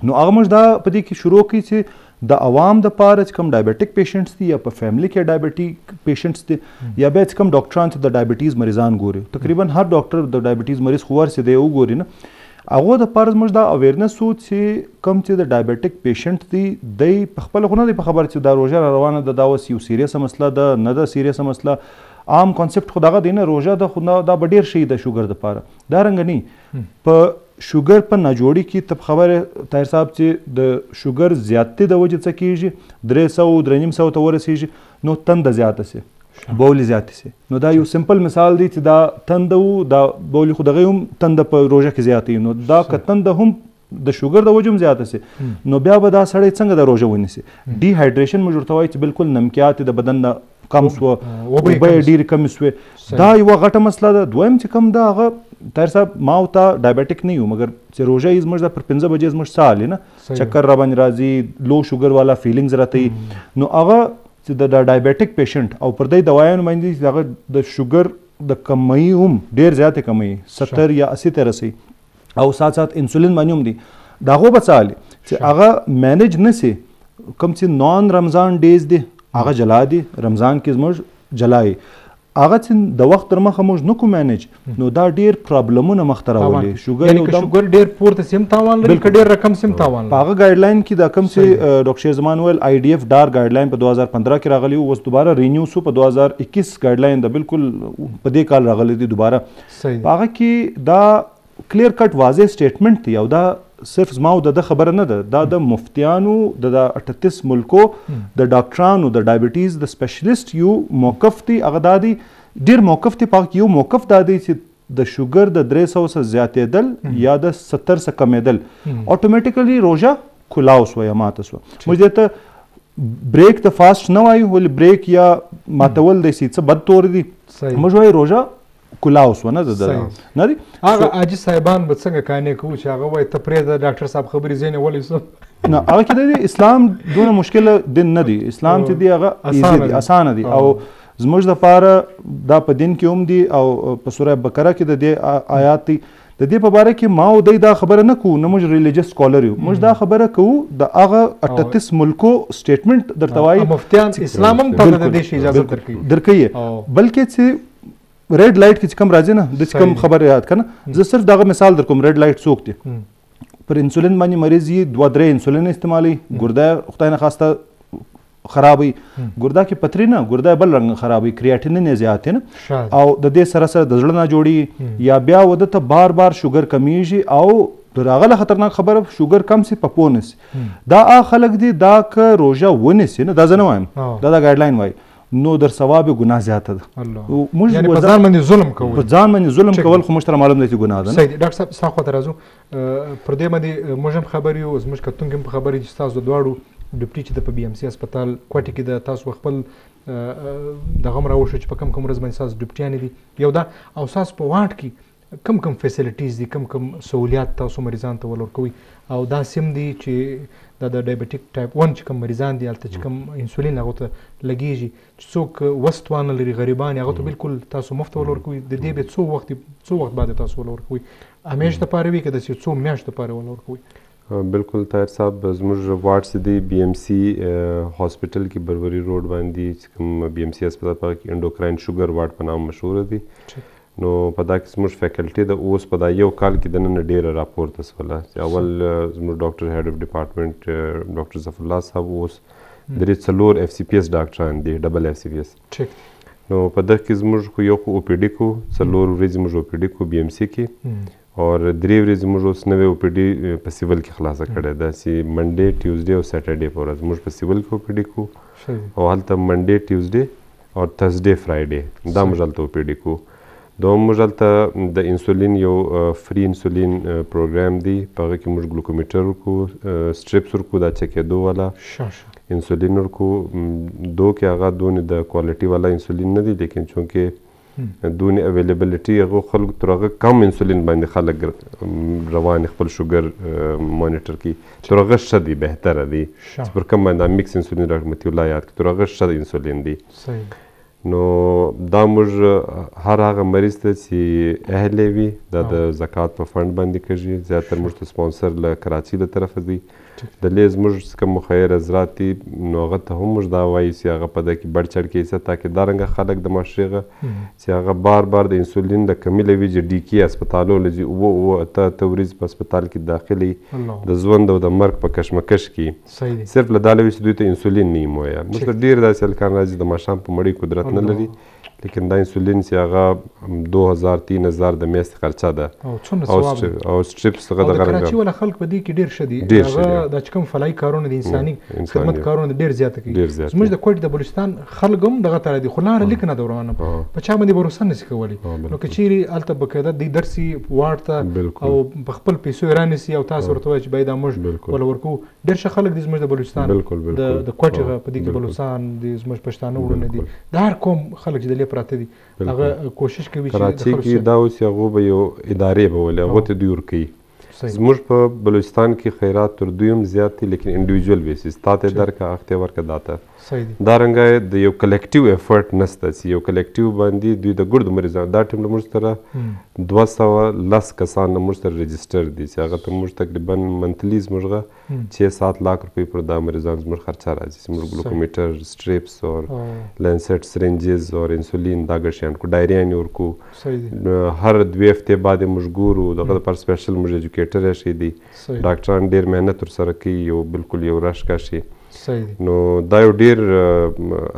نو هغه موږ دا په دې کې شروع کړي چې د عوام د پاره چې کوم ډایبټیک پیشنټس دي یا په فیملی کې ډایبټیک پیشنټس دي یا به چې کوم ډاکټران چې د ډایبټیز مریضان ګوري تقریبا هر ډاکټر د ډایبټیز مریض خو ورسې دی وګوري نه هغه د پاره موږ دا اویرنس وو چې کم چې د ډایبټیک پیشنټ دی دی په خپل خونه دی په خبر چې دا روزه روانه ده دا وس یو سیریس مسله ده نه ده سیریس مسله عام کانسپټ خو دغه دی نه روژه ده خو دا به ډیر شي د شوګر لپاره دا رنګ نه په شوګر په ناجوړي کې تب خبره طاهر صاحب چې د شوګر زیاتې د وجې څه کېږي درې سوه درې نیم سوه ته ورسېږي نو تنده زیاته سي بولې زیاتې سي نو دا یو سمپل مثال دی چې دا تنده وو دا بولې خو دغه هم تنده په روژه کې زیاتې نو دا که تنده هم د شوګر د وجوم زیات سي نو بیا به دا سړی څنګه د روژه ونیسي ډي هایډریشن موږ ورته وایي چې بالکل نمکیات د بدن نه کم سو اوبه ډېرې کم سوې دا یو غټه مسله ده دویم چې کم دا هغه طاهر صاحب ما او تا ډایبټیک نه یو مګر چې روژه یې زموږ د پر پنځه بجې زموږ څه حالې نه چکر را باندې راځي لو شوګر والا فیلینګز راته نو هغه چې د ډایبټیک پیشنټ او پر دې دوايانو باندې چې هغه د شوګر د کمۍ هم ډیر زیاتې کمۍ 70 یا 80 ته رسي او سات سات انسولین باندې هم دي دا غو بچاله چې هغه مینج نسی کوم چې نان رمضان ډیز دي هغه جلا دي رمضان کې زموږ جلای هغه چې د وخت تر مخه موږ نکو مینج نو دا ډیر پرابلمونه مخ ته راولي شوګر یعنی که شوګر ډیر پورته سیم تاوان لري که ډیر رقم سیم تاوان لري هغه ګایډلاین کې دا کم چې ډاکټر شیر زمان ویل آی ډی اف ډار ګایډلاین په 2015 کې راغلی اوس دوباره رینیو سو په 2021 ګایډلاین دا بالکل په دې کال راغلی دی دوباره په هغه کې دا کلیر کټ واضح سټیټمنټ دی او دا صرف زما او د ده خبره نه ده دا د مفتیانو د اټتیس ملکو د ډاکټرانو د ډایبټیز د سپیشلیسټ یو موقف دی هغه دا دی ډیر موقف دی په یو موقف دا دی چې د شوګر د 300 څخه زیاتېدل یا د 70 څخه کمېدل اتوماتیکلی روزه کلاو سو یا ماته سو موږ دې ته بریک د فاست نه وایو ول بریک یا ماتول د سي څه بد تور دي موږ وایو روزه کلا اوس ونه ده ده نه دی هغه حاجی صاحبان به څنګه قانع کوو چې هغه وای ته پرېږده ډاکټر صاحب خبرې ځینې ولې سو نه هغه کې دی اسلام دونه مشکل دین نه دی اسلام چې دی هغه ایزی دی اسانه دی او زموږ د پاره دا په دین کې هم دی او په سوره بقره کې د دې آیات دی د دې په باره کې ما او دی دا خبره نه کوو نه موږ ریلیجس سکالر یو موږ دا خبره کوو د هغه 38 ملکو سټیټمنټ درته وایي مفتیان اسلام هم ته د دې شي اجازه درکوي درکوي بلکې چې ریډ لایټ کې کوم راځي نه د کوم خبر یاد کنه زه صرف دغه مثال در کوم ریډ لایټ څوک دی پر انسولین باندې مریض یې دوه درې انسولین استعمالي ګرده خدای نه خواسته خرابوي ګرده کې پتري نه ګرده بل رنګ خرابوي کریاټینین یې زیات نه او د دې سره سره د زړه نه جوړي یا بیا وده ته بار بار شوګر کمیږي او دراغله خطرناک خبره شوګر کم سي په پونه سي دا ا خلک دي دا ک روزه ونی سي نه دا زنه وایم دا دا ګایډلاین وای نو در ثواب ګناه زیاته ده موږ یعنی په ځان باندې ظلم کول په ځان باندې ظلم کول خو مشترم عالم دی چې ګناه ده صحیح ډاکټر صاحب ساخو درازو پر دې باندې موږ هم خبر یو زموږ کتونکي هم په خبر دي چې تاسو د دواړو ډپټي چې د په بي ام سي هسپتال کوټې کې د تاسو خپل دغه هم راوښه چې په کم کم ورځ باندې تاسو ډپټیانې دي یو دا او تاسو په واټ کې کم کم فیسیلیټیز دي کم کم سہولیات تاسو مریضان ته ولور کوي او دا سیم دي چې د ډایبټیک ټایپ 1 چې کم مریضان دي الته چې کم انسولین هغه ته لګیږي چې څوک وس توانه لري غریبان هغه ته بالکل تاسو مفت ول ورکوي د دې به څو وخت څو وخت بعد تاسو ول ورکوي همیش د پاره وی که د څو میاشت د پاره ول ورکوي بالکل طاهر صاحب زموږ وارډ چې دی بي ایم سي هاسپټل کې بروري روډ باندې چې کوم بي ایم سي هسپتال په کې انډوکراین شوګر وارډ په نام مشهور دی نو په دا کې زموږ فیکلټي د اوس په دا یو کال کې دننه ډیره راپورته سوله چې اول زموږ ډاکټر هیډ اف ډپارټمنټ ډاکټر ظفر الله صاحب اوس درې څلور اف سی پی اس ډاکټران دي ډبل اف سی پی اس ټیک نو په دغه کې زموږ خو یو خو او پی ډي کو څلور ورځې موږ او پی ډي کو بي ام سي کې اور درې ورځې موږ اوس نوې او پي ډي په سیول کې خلاصه کړې ده چې منډې ټیوزډې او سیټرډې په ورځ موږ په سیول کې او پي ډي کو او هلته منډې ټیوزډې او ترسډې فرایډې دا موږ هلته او پي ډي کو دوم موږ هلته د انسولین یو فری انسولین پروګرام دی په هغه کې موږ ګلوکومیټر ورکو سټریپس ورکو دا چکېدو والا انسولین ورکو دو کې هغه دونې د کوالټي والا انسولین نه دی لیکن چونکې دونې اویلیبلیټی هغه خلکو تر هغه کم انسولین باندې خلک روان خپل شوګر مانیټر کی تر هغه ښه دی بهتره دی چې پر کم باندې میکس انسولین رحمت الله یاد کی تر هغه ښه انسولین دی نو دا موږ هر هغه مریض ته چې اهل وي دا د زکات په فند باندې کېږي زیاتره موږ ته سپانسر له کراچۍ له طرفه دی د لې زموږ څه که مخیر حضرات دي نو هغه ته هم موږ دا وایو چې هغه په ده کې بړ چړ کېسه تاکه دا رنګه خلک د معاشرې غه چې هغه بار بار د انسولین د کمي له ویجې ډیکي اسپتالو له ځي اووه اووه اته اته وریځې په اسپتال کې داخلي د زوند او د مرګ په کشمکش کې صرف له دا لوي چې دوی ته انسولین ني مویا موږ ته ډیر داسې هلکان راځي د ماښام په مړۍ قدرت نه لري لیکن دا انسولین چې هغه 2000 3000 د میاشتې خرچه ده او څومره ثواب دی او سټریپس هغه دغه رنګ کراچي ولا خلک په دې کې ډیر شدي هغه د چکم فلای کارونه د انساني خدمت کارونه ډیر زیات کوي زموږ د کوټ د بلوچستان خلک هم دغه تر دي خو لار لیک نه دورانه په چا باندې باور نه سکولي نو کچيري الته بقاعده د درسي وارته او په خپل پیسو رانسي او تاسو ورته چې باید موږ ول ورکو ډېر شه خلک دي زموږ د بلوچستان بلکل د بلکل د کوټې هغه په دې کې بلکل بلوڅان دي زموږ پښتانه وړونه دي بلکل د هر قوم خلک چې دلې پراته دي بلکل هغه کوشش کوي چې د کراچۍ خلکو کې سره دا اوس هغو به یو ادارې به ولې هغو او ته دوی ورکوي صحیح زموږ په بلوچستان کې خیرات تر دوی هم زیات دي لیکن انډیویجول بیسس تا ته یې ټیک درکړه هغه ته یې ورکړه دا ته صحیح دی. دا رنګه د یو کلیکټیو ایفرټ نسته چی یو کلیکټیو باندی دوی د ګړدو مریضان دا ټیم له موږ سره دوه سوه لس کسان له موږ سره رجسټر دی چی هغه ته موږ تقریبا منتلی زموږغه چه سات لاک روپی پر دا مریضان زموږ خرچه راځی چی موږ ګلوکومیټر سټریپس اور لینسټ سرینجز اور انسولین دا ګړ شیان کو ډایریانی ورکو هر دوی هفته بعد یی موږ ګورو دغه لپاره سپیشل موږ ایجوکیټر ایښی دی. ډاکټران ډیر محنت ورسره کوي یو بلکل یو رش کشي نو دا یو ډیر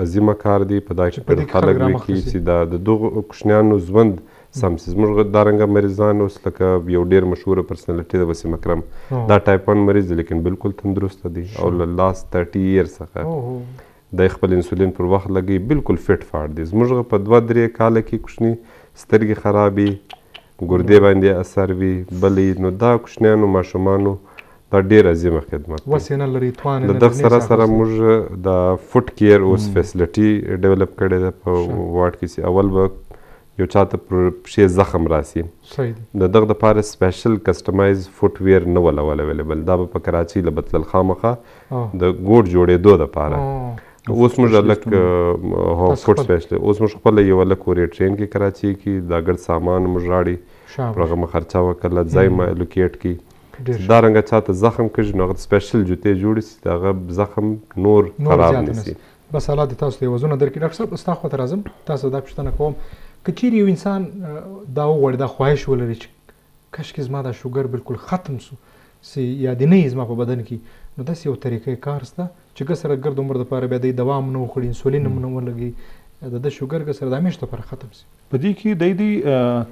عظیمه کار دی په دا کې ډیر خلک وي چې دا د دغو کوچنیانو ژوند سم سي زموږ دا رنګه مریضان اوس لکه یو ډیر مشهور پرسنالټي د وسیم اکرم دا ټایپ 1 مریض لیکن بالکل تندرست دی او له لاس 30 ایئر څخه د خپل انسولین پر وخت لګي بالکل فټ فاټ دی زموږ په 2 3 کال کې کوچنی سترګې خرابې ګردې باندې اثر وي بل یې نو دا کوچنیانو ماشومانو دا ډیر عظیمه خدمت دی وسې نه لري توان نه لري دغه سره سره موږ د فوډ کیر اوس فیسلټي ډیولپ کړې ده په وارډ کې چې اول به یو چاته پر پښې زخم راسي د دغه د پاره سپیشل کسټمایز فوټ ویر نه ول اول اویلیبل دا به په کراچۍ له بتلل خامخه د ګوډ جوړېدو د پاره اوس موږ الک هو فوټ سپیشل اوس موږ خپل یو الک اورې ټرین کې کراچي کې دا ګډ سامان موږ راړي هغه مخرچا وکړه ځای ما الوکیټ کی دا رنګ چاته زخم کړي نو هغه سپیشل جوته جوړ سي دا غب زخم نور خراب نسی بس الله دې تاسو ته وزونه درکړي ډاکټر صاحب ستا خو تر ازم تاسو دا پښتنه کوم کچیر یو انسان دا وغوړي دا خواهش ولري چې کشکې زما دا شوګر بلکل ختم سو سي يادي نه يي زما په بدن کي نو داسي يو طريقه کار سته چي ګه سره ګرد عمر دپاره بيا دي دوام نه وخوړي انسولين هم نه ولګي دده شوګر ګه سره د هميش دپاره ختم سي. په دې کي دئ دي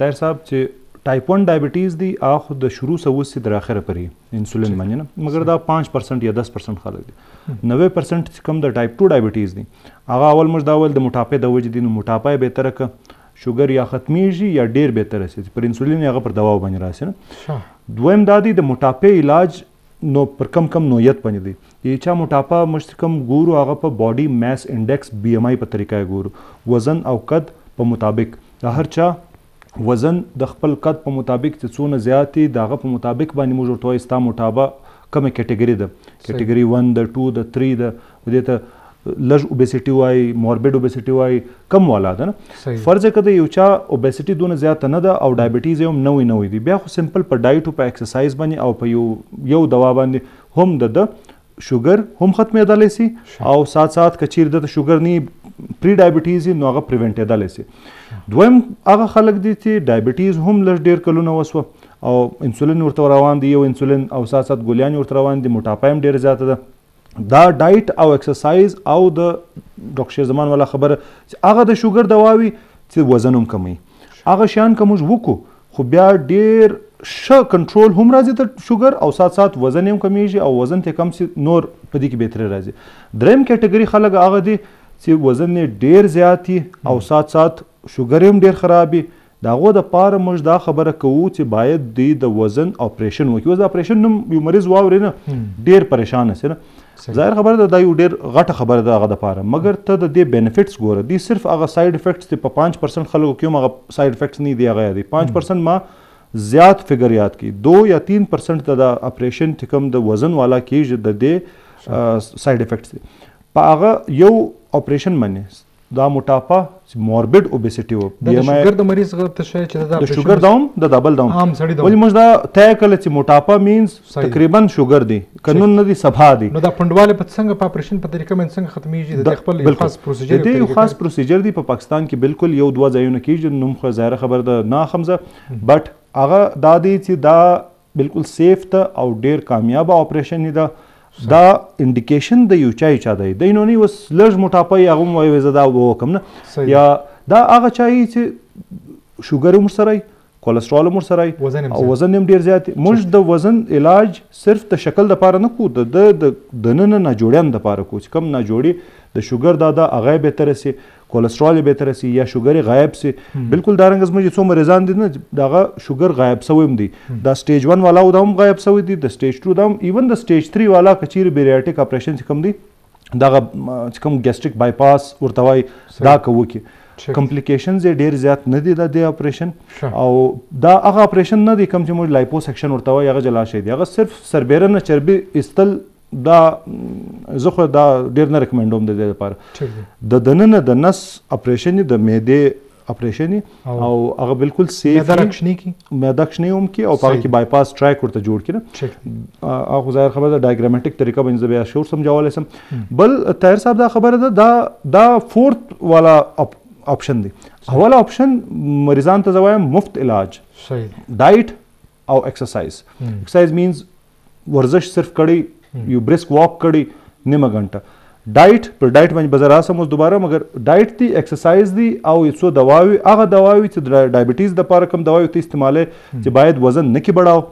طاهر صاحب چي ټايپ ون ډايبټيز دي هغه خو د شروع څخه اوسي در اخره پوري انسولين مني نه مګر دا پنځ پرسنټ يا دس پرسنټ خلک دي نوي پرسنټ چي کوم د ټايپ ټو ډايبټيز دي هغه اول موږ دا ويل د موټاپې د وجي دي نو موټاپه يې بهتره که شوګر یا ختمیږي یا ډیر به تر رسیږي پر انسولین هغه پر دواو باندې راسي نه دویم دا دی د موټاپې علاج نو پر کم کم نوعیت باندې دی یی چا موټاپا مشت کم ګورو هغه په باډي میس انډیکس بی ایم آی په طریقه ګورو وزن او قد په مطابق د هر چا وزن د خپل قد په مطابق چې څونه زیات دی داغه په مطابق باندې موږ ورته وایو ستا موټابه کومه کټګوري ده کټګوري 1 ده 2 ده 3 ده نو دې ته لږ اوبیسټي وایي موربیډ اوبیسټي وایي کم والا ده نه فرض که د یو چا اوبیسټي دونه زیاته نه ده او ډایبټیز یې هم نوی نوی دی بیا خو سمپل په ډایټ او په ایکسرسایز باندې او په یو یو دوا باندې هم د ده شوګر هم ختمېدلی سي او سات سات که چیرې دته شوګر نه پری ډایبټیز نو هغه پریونټېدلی سي دویم هغه خلک دي چې ډایبټیز هم لږ ډیر کلونه وسوه او انسولین ورته روان دی یو انسولین او سات سات ګولیان ورته روان دي موټاپا هم ډیر زیاته ده دا ډایټ او ایکسرسایز او د ډاکټر شیر زمان والا خبره چې هغه د شوګر دواوي چې وزن هم کموي هغه شیان که موږ وکړو خو بیا ډیر ښه کنټرول هم راځي د شوګر او سات سات وزن هم کمیږي او وزن ته کم سي نور په دې کې بهتري راځي دریم کټګوري خلک هغه دي چې وزن یې ډیر زیات او سات سات شوګر هم ډیر خرابي د هغو د پاره موږ دا خبره کوو چې باید دوی د وزن اپریشن وکړي. اوس د اپریشن نوم یو مریض واوري نه ډیر پریشان شي نه ظاهر خبره ده دا یو ډیر غټه خبره ده هغه د پاره مګر ته د دې بینیفټس ګوره دی صرف هغه ساید افیکټس دی په 5% خلکو کې هم هغه ساید افیکټس نه دی هغه یادي 5% ما زیات فګر یاد کی 2 یا 3% د اپریشن چې کوم د وزن والا کیږي د دې ساید افیکټس دی په هغه یو اپریشن باندې دا موټاپا چې موربیډ اوبیسټي و بي ام آی شوګر د مریض غو ته شوی چې دا د شوګر داوم د دبل داوم عام سړی داوم ولې موږ دا طے کړل چې موټاپا مینز تقریبا شوګر دی قانون نه دی سبا دی نو دا پندواله په څنګه په اپریشن په طریقه باندې څنګه ختميږي د خپل خاص پروسیجر دی خاص پروسیجر دی په پاکستان کې بالکل یو دوه ځایونه کیږي نوم خو ظاهر خبر ده نه خمزه بټ هغه دا دی چې دا بلکل سیف ده او ډیر کامیابه آپریشن ده دا انډیکیشن د یو چای چا دی دی نو نه وس لږ موټاپه یا غو وای زه دا وکم نه یا دا هغه چای چې شوګر هم سره کولیسټرول هم سره او وزن هم ډیر زیات موږ د وزن علاج صرف د شکل د پاره نه کو د د د نن نه جوړیان د پاره کو چې کم نه جوړي د شوګر دا دا هغه به ترسي کولسټرول یې بهتره سي یا شوګر یې غایب سي بالکل دا رنګ زموږ څو مریضان دي نه دغه شوګر غایب سوی هم دی دا سټیج 1 والا او دا هم غایب سوی دی د سټیج 2 دا هم ایون د سټیج 3 والا کچیر بیریاټیک اپریشن چې کوم دی دغه چې کوم ګیسټریک بای پاس ورته وای دا کوو کې کمپلیکیشنز یې ډیر زیات نه دي د دې اپریشن او دا هغه اپریشن نه دی کوم چې موږ لایپوسکشن ورته وای هغه جلا شي دی هغه صرف سربیرنه چربي استل دا زه خو دا ډیر نه ریکمنډوم د دې لپاره د دننه د نس اپریشن د معده اپریشن او هغه بالکل سیف معده رکشنی کی معده کښنی هم کی او پاره کی بای پاس ټریک ورته جوړ کړه هغه ظاهر خبره د ډایګرامټیک طریقه باندې بیا شور سمجاولای سم بل طاهر صاحب دا خبره ده دا دا فورت والا اپشن دی اوله اپشن مریضان ته زوایم مفت علاج صحیح ډایټ او ایکسرسایز ایکسرسایز مینز ورزش صرف کړی یو بریسک واک کړی نیمه غنټه ډایټ پر ډایټ باندې بازار راسم اوس دوباره مګر ډایټ دی ایکسرسایز دی او یو څو دواوی هغه دواوی چې ډایبټیز د پاره کم دواوی ته استعماله چې باید وزن نه کې بڑاو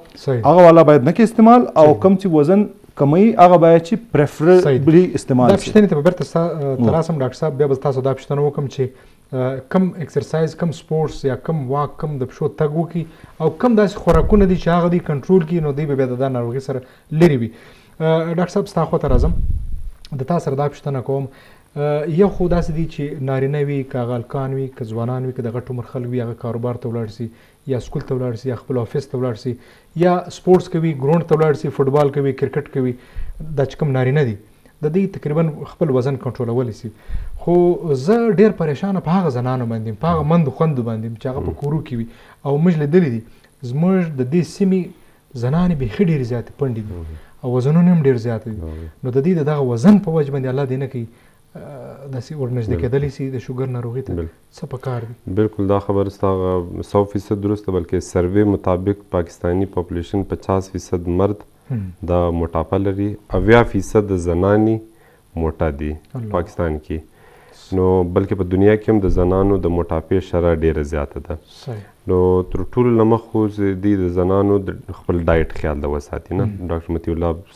هغه والا باید نه کې استعمال او کم چې وزن کمی هغه باید چې پریفریبلی استعمال شي دا پښتنه ته برته تراسم ډاکټر صاحب بیا به تاسو دا پښتنه وکم چې کم ایکسرسایز کم سپورتس یا کم واک کم د پښو تګ وکړي او کم داسې خوراکونه دي چې هغه دی کنټرول کړي نو دوی به بیا د دا ناروغي سره لرې وي ډاکټر صاحب ستا خو ته راځم د تا سره دا پوښتنه کوم یو خو داسې دي چې نارینه وي که هغه الکان وي که ځوانان وي که د غټ عمر خلک وي هغه کاروبار ته ولاړ شي یا سکول ته ولاړ سي یا خپل افیس ته ولاړ سي یا سپورټس کوي ګراوند ته ولاړ سي فوټبال کوي کرکټ کوي دا چې کوم نارینه دي د دې تقریبا خپل وزن کنټرولولی سي خو زه ډیر پریشان په هغه زنانو باندې په هغه مند خوند باندې چې هغه په کورو کې وي او موږ لیدلې دي زموږ د دې سیمې زنانې به خډیر زیات پندې دي او وزنونه هم ډیر زیات دي نو د دې دغه وزن په وجه باندې الله دې نه کوي داسې ورنږدې کېدلی سي د شوګر ناروغي ته څه په کار دي؟ بلکل دا خبره ستا هغه سو فیصد درست ده بلکه سروې مطابق پاکستاني پاپولیشن پچاس فیصد مرد دا موټاپه لري اویا فیصد زناني موټه دي پاکستان کي نو بلکه په دنیا کي هم د زنانو د موټاپې شرح ډیره زیاته ده نو تر ټولو له مخ خو دوی د زنانو د خپل ډایټ خیال د وساتي نه ډاکټر مطیع الله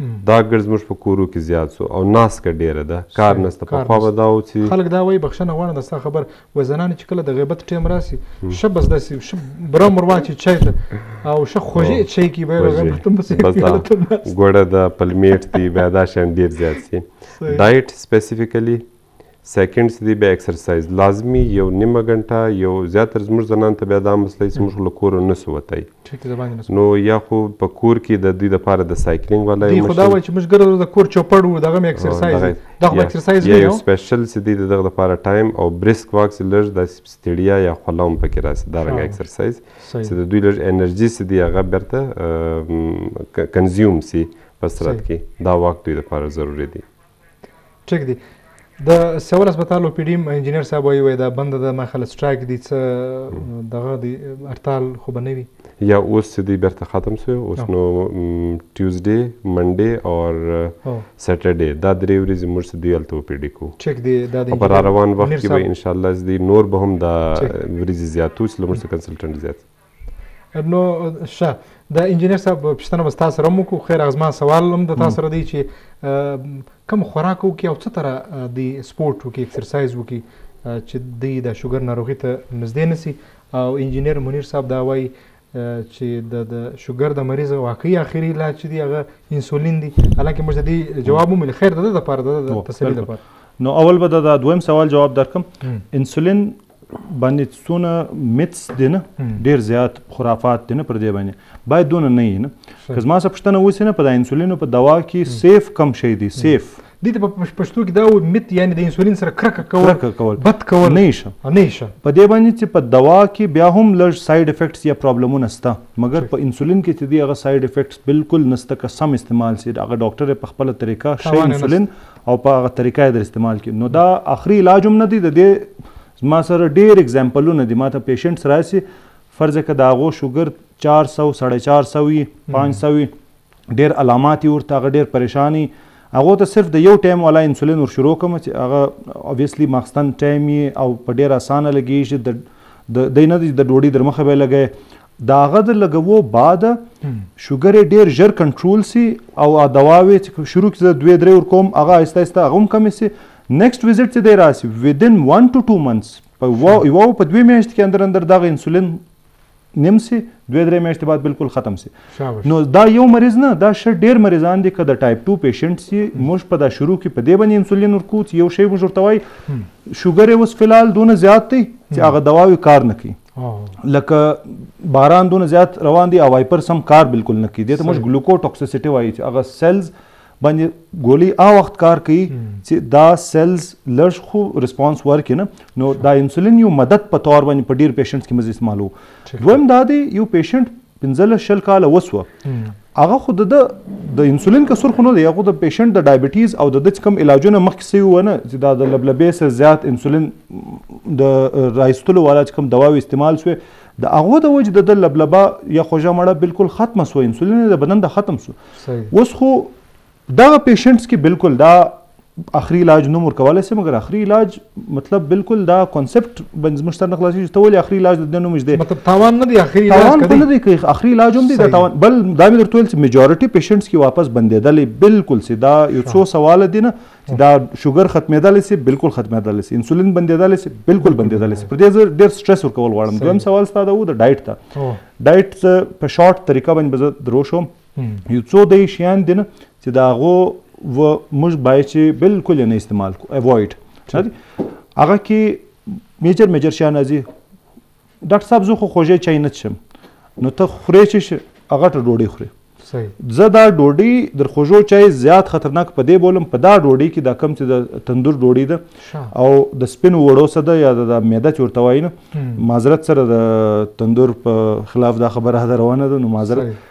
دا ګړ زموږ په کورو کې زیات سو او ناسکه ډیره ده کار نسته پخوا به دا و چې خلک دا وایي بخښنه غواړم دا ستا خبر و زنانه چې کله د غیبت ټیم راسي ښه بس داسې ښه برم ور واچي چای ته او ښه خوږې چای کې به غیبت هم بس ګوړه ده پلمیټ دی بیا دا شان ډیر زیات سي ډایټ سپیسیفیکلی سیکنډس دی بیا ایکسرسایز لازمی یو نیمه ګنټه یو زیات تر زموږ زنان ته بیا دا مسله چې موږ له کور نه سو وتای نو یا خو په کور کې د دوی لپاره د سایکلینګ ولا یو خدا وای چې موږ ګرځو د کور چوپړ وو دغه ایکسرسایز دا خو ایکسرسایز نه یو سپیشل چې دی دغه لپاره ټایم او بریسک واک چې لږ د ستړیا یا خلام پکې راسي دا رنګ ایکسرسایز چې د دوی لږ انرژي چې دی هغه برته کنزیوم سي په سرت کې دا واک دوی لپاره ضروری دی ټیک دی د سیول هسپتال او پیډیم انجینر صاحب وایي وایي دا بنده ده ما خلک سټرایک دي څه دغه دی هرتال خو به نه وي یا اوس چې دی بیرته ختم سو اوس نو ټیوزډي منډي او سټرډي دا درې ورځې موږ چې دی هلته وپیډي کو ټیک دی دا د پر روان وخت کې به ان شاء الله زدي نور به هم دا ورځې زیاتو چې لمر څخه کنسلټنټ زیات نو شه د انجینر صاحب پښتنه بس تاسو رم کو خیر ازما سوال هم د تاسو ردی چې کم خوراک وکي او څه تر د سپورت وکي ایکسرسایز وکي چې د د شوګر ناروغي ته نږدې نسی او انجینر منیر صاحب دا وایي چې د د شوګر د مریض واقعي اخیری علاج چې دی هغه انسولین دی حالانکه موږ د دې جواب مو مل خیر د د لپاره د تسلی لپاره نو اول به دا دویم سوال جواب درکم انسولین باندې څونه میتس دی نه ډیر زیات خرافات دی نه پر دې باندې باید دونه نه یې نه که زما څه پوښتنه وسی نه په دا انسولینو په دوا کې سیف کم شی دی سیف دې ته په پښتو کې دا و میت یعنی د انسولین سره کرکه کول کرکه کول بد کول نه شه نه شه په دې باندې چې په دوا کې بیا هم لږ ساید افیکټس یا پرابلمونه سته مګر په انسولین کې چې دی هغه ساید افیکټس بالکل نسته که سم استعمال سي هغه ډاکټر په خپل طریقه شی انسولین او په هغه طریقه یې در استعمال کړي نو دا اخري علاج هم نه دی د دې زما سره ډېر اګزامپلونه دي ما ته پیشنټس راسي فرض که د هغو شوګر چار سو ساړه چار سو وي پنځ سو وي ډېر علامات یې ورته هغه ډېر پریشان وي هغه ته صرف د یو ټایم والا انسولین ور شروع کوم چې هغه اوبویسلی ماخستن ټایم او په ډیر اسانه لګیږي د د نه د ډوډۍ در مخه به لګي د هغه د لګوو بعد شوګر یې ډیر ژر کنټرول سي او دواوې چې شروع کې زه دوې درې ورکوم هغه آهسته آهسته هغه هم کمې سي نیکسټ ویزټ چې دی راسي ودین ون ټو ټو منتس په یو او په دوې میاشتې کې اندر اندر دغه انسولین نیم سي دوې درې میاشتې بعد بالکل ختم سي نو دا یو مریض نه دا ښه ډیر مریضان دي که د ټایپ 2 پیشنټ سي موږ په دا شروع کې په دې باندې انسولین ورکو چې یو شی موږ ورته وایي شوګر یې اوس فلحال دونه زیات دی چې هغه دواوې کار نه کوي لکه باران دونه زیات روان دي او وایپر سم کار بالکل نه کوي دې ته موږ ګلوکو ټوکسیسټي وایي چې هغه سیلز باندې ګولي آ وخت کار کوي چې دا سیلز لږ خو ریسپانس ورکړي نه نو دا انسولین یو مدد په تور باندې په ډیر پیشنټس کې مزه استعمالو دویم دا دی یو پیشنټ پنځلس شل کاله وسوه هغه خو د د انسولین کسر خو نه دی هغه د پیشنټ د ډایبټیز او د د کوم علاجونه مخکې سوي و نه چې دا د لبلبې سره زیات انسولین د رایستلو والا چې کوم دواوې استعمال سوې د هغه د وجه د د لبلبه یا خوږه مړه بالکل ختمه سوه انسولین د بدن د ختم سو اوس خو دغه پیشنټس کې بالکل دا اخري علاج نوم ورکولای سي مګر اخري علاج مطلب بالکل دا کانسپټ باندې زموږ سره نه خلاصي چې ته ولې اخري علاج د نوم نږدې مطلب تاوان نه دی اخري علاج تاوان خو نه دی کوي اخري علاج هم دی دا تاوان بل دا مې درته ویل چې میجورټي پیشنټس کې واپس بندېدلې بالکل سي دا یو څو سوال دي نه چې دا شوګر ختمېدلی سي بالکل ختمېدلی سي انسولین بندېدلی سي بالکل بندېدلی سي پر دې زه ډېر سټرس ورکول غواړم دویم سوال ستا دا و د ډایټ ته ډایټ په شارټ طریقه باندې به زه درو شوم یو څو د شیان دي نه چې دا غو و موږ باید چې بالکل نه استعمال کو اوایډ هغه کې میجر میجر شیان راځي ډاکټر صاحب زه خو خوږې چای نه څښم نو ته خورې چې هغه ټه ډوډۍ خورې زه دا ډوډۍ در خوږو چای زیات خطرناک په دې بولم په دا ډوډۍ کې دا کم چې د تندور ډوډۍ ده او د سپینو وړو سره ده یا د معده چې ورته وایي نه معذرت سره د تندور په خلاف دا خبره ده روانه ده نو معذرت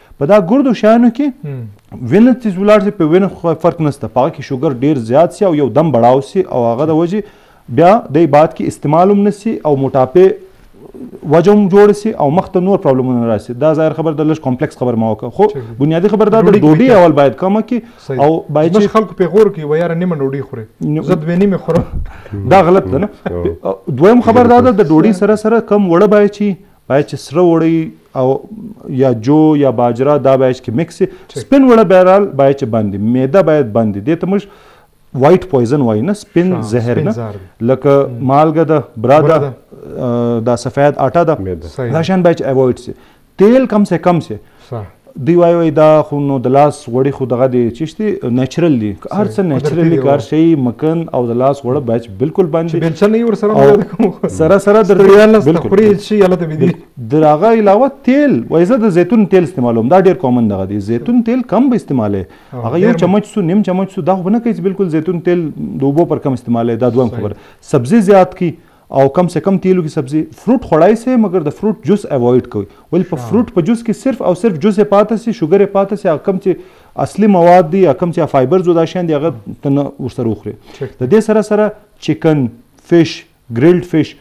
په دا ګردو شیانو کې وینه تیز ولاړ شي په وینه خو فرق نشته په هغه کې شوګر ډیر زیات شي او یو دم بړاو شي او هغه د وجې بیا د بعد کې استعمال هم نشي او موټاپې وجه هم جوړ شي او مخ ته نور پرابلمونه راشي دا ظاهر خبر د لږ کمپلیکس خبر ما وکړه خو بنیادی خبر دا د ډوډۍ اول باید کم کې او باید چې خلکو په غور کې ویاره نیمه ډوډۍ خوري زه دوه نیمه خورم دا غلط ده نه دویم خبر دا ده د ډوډۍ سره سره کم وړه باید چې باید چې سره وړی او یا جو یا باجرا دا باید چې مکس شي سپین وړه بهرحال باید چې بند وي معده باید بند وي دې ته موږ وایټ پویزن وایي نه سپین زهر نه لکه مالګه ده برا ده دا سفید آټه ده دا شیان باید چې اوایډ شي تیل کم سه کم سه صح دوی وای وای دا خو نو د لاس غوړي خو دغه دی چې شته نېچرل دي هر څه نېچرل دي کار شي مکن او د لاس غوړه باج بالکل باندې بل څه نه ور سره سره سره د ریال سره خوري شي یاله ته دي دراغه علاوه تیل وای زه د زیتون تیل استعمالوم دا ډیر کامن دغه دی زیتون تیل کم به استعماله هغه یو چمچ سو نیم چمچ سو دا خو نه کوي بالکل زیتون تیل دوبو پر کم استعماله دا دوه خبر سبزی زیات کی او کم سه کم تیلو کی سبزی فروټ خوړای سه مګر د فروټ جوس اوایډ کوی ولی په فروټ په جوس کی صرف او صرف جوس پاته سی شوګر پاته سی هغه کم چی اصلی مواد دی یا کم چی فایبرز او دا شیان دی هغه ته نه ورسره وخوری د دې سره سره چکن فش ګریلډ فش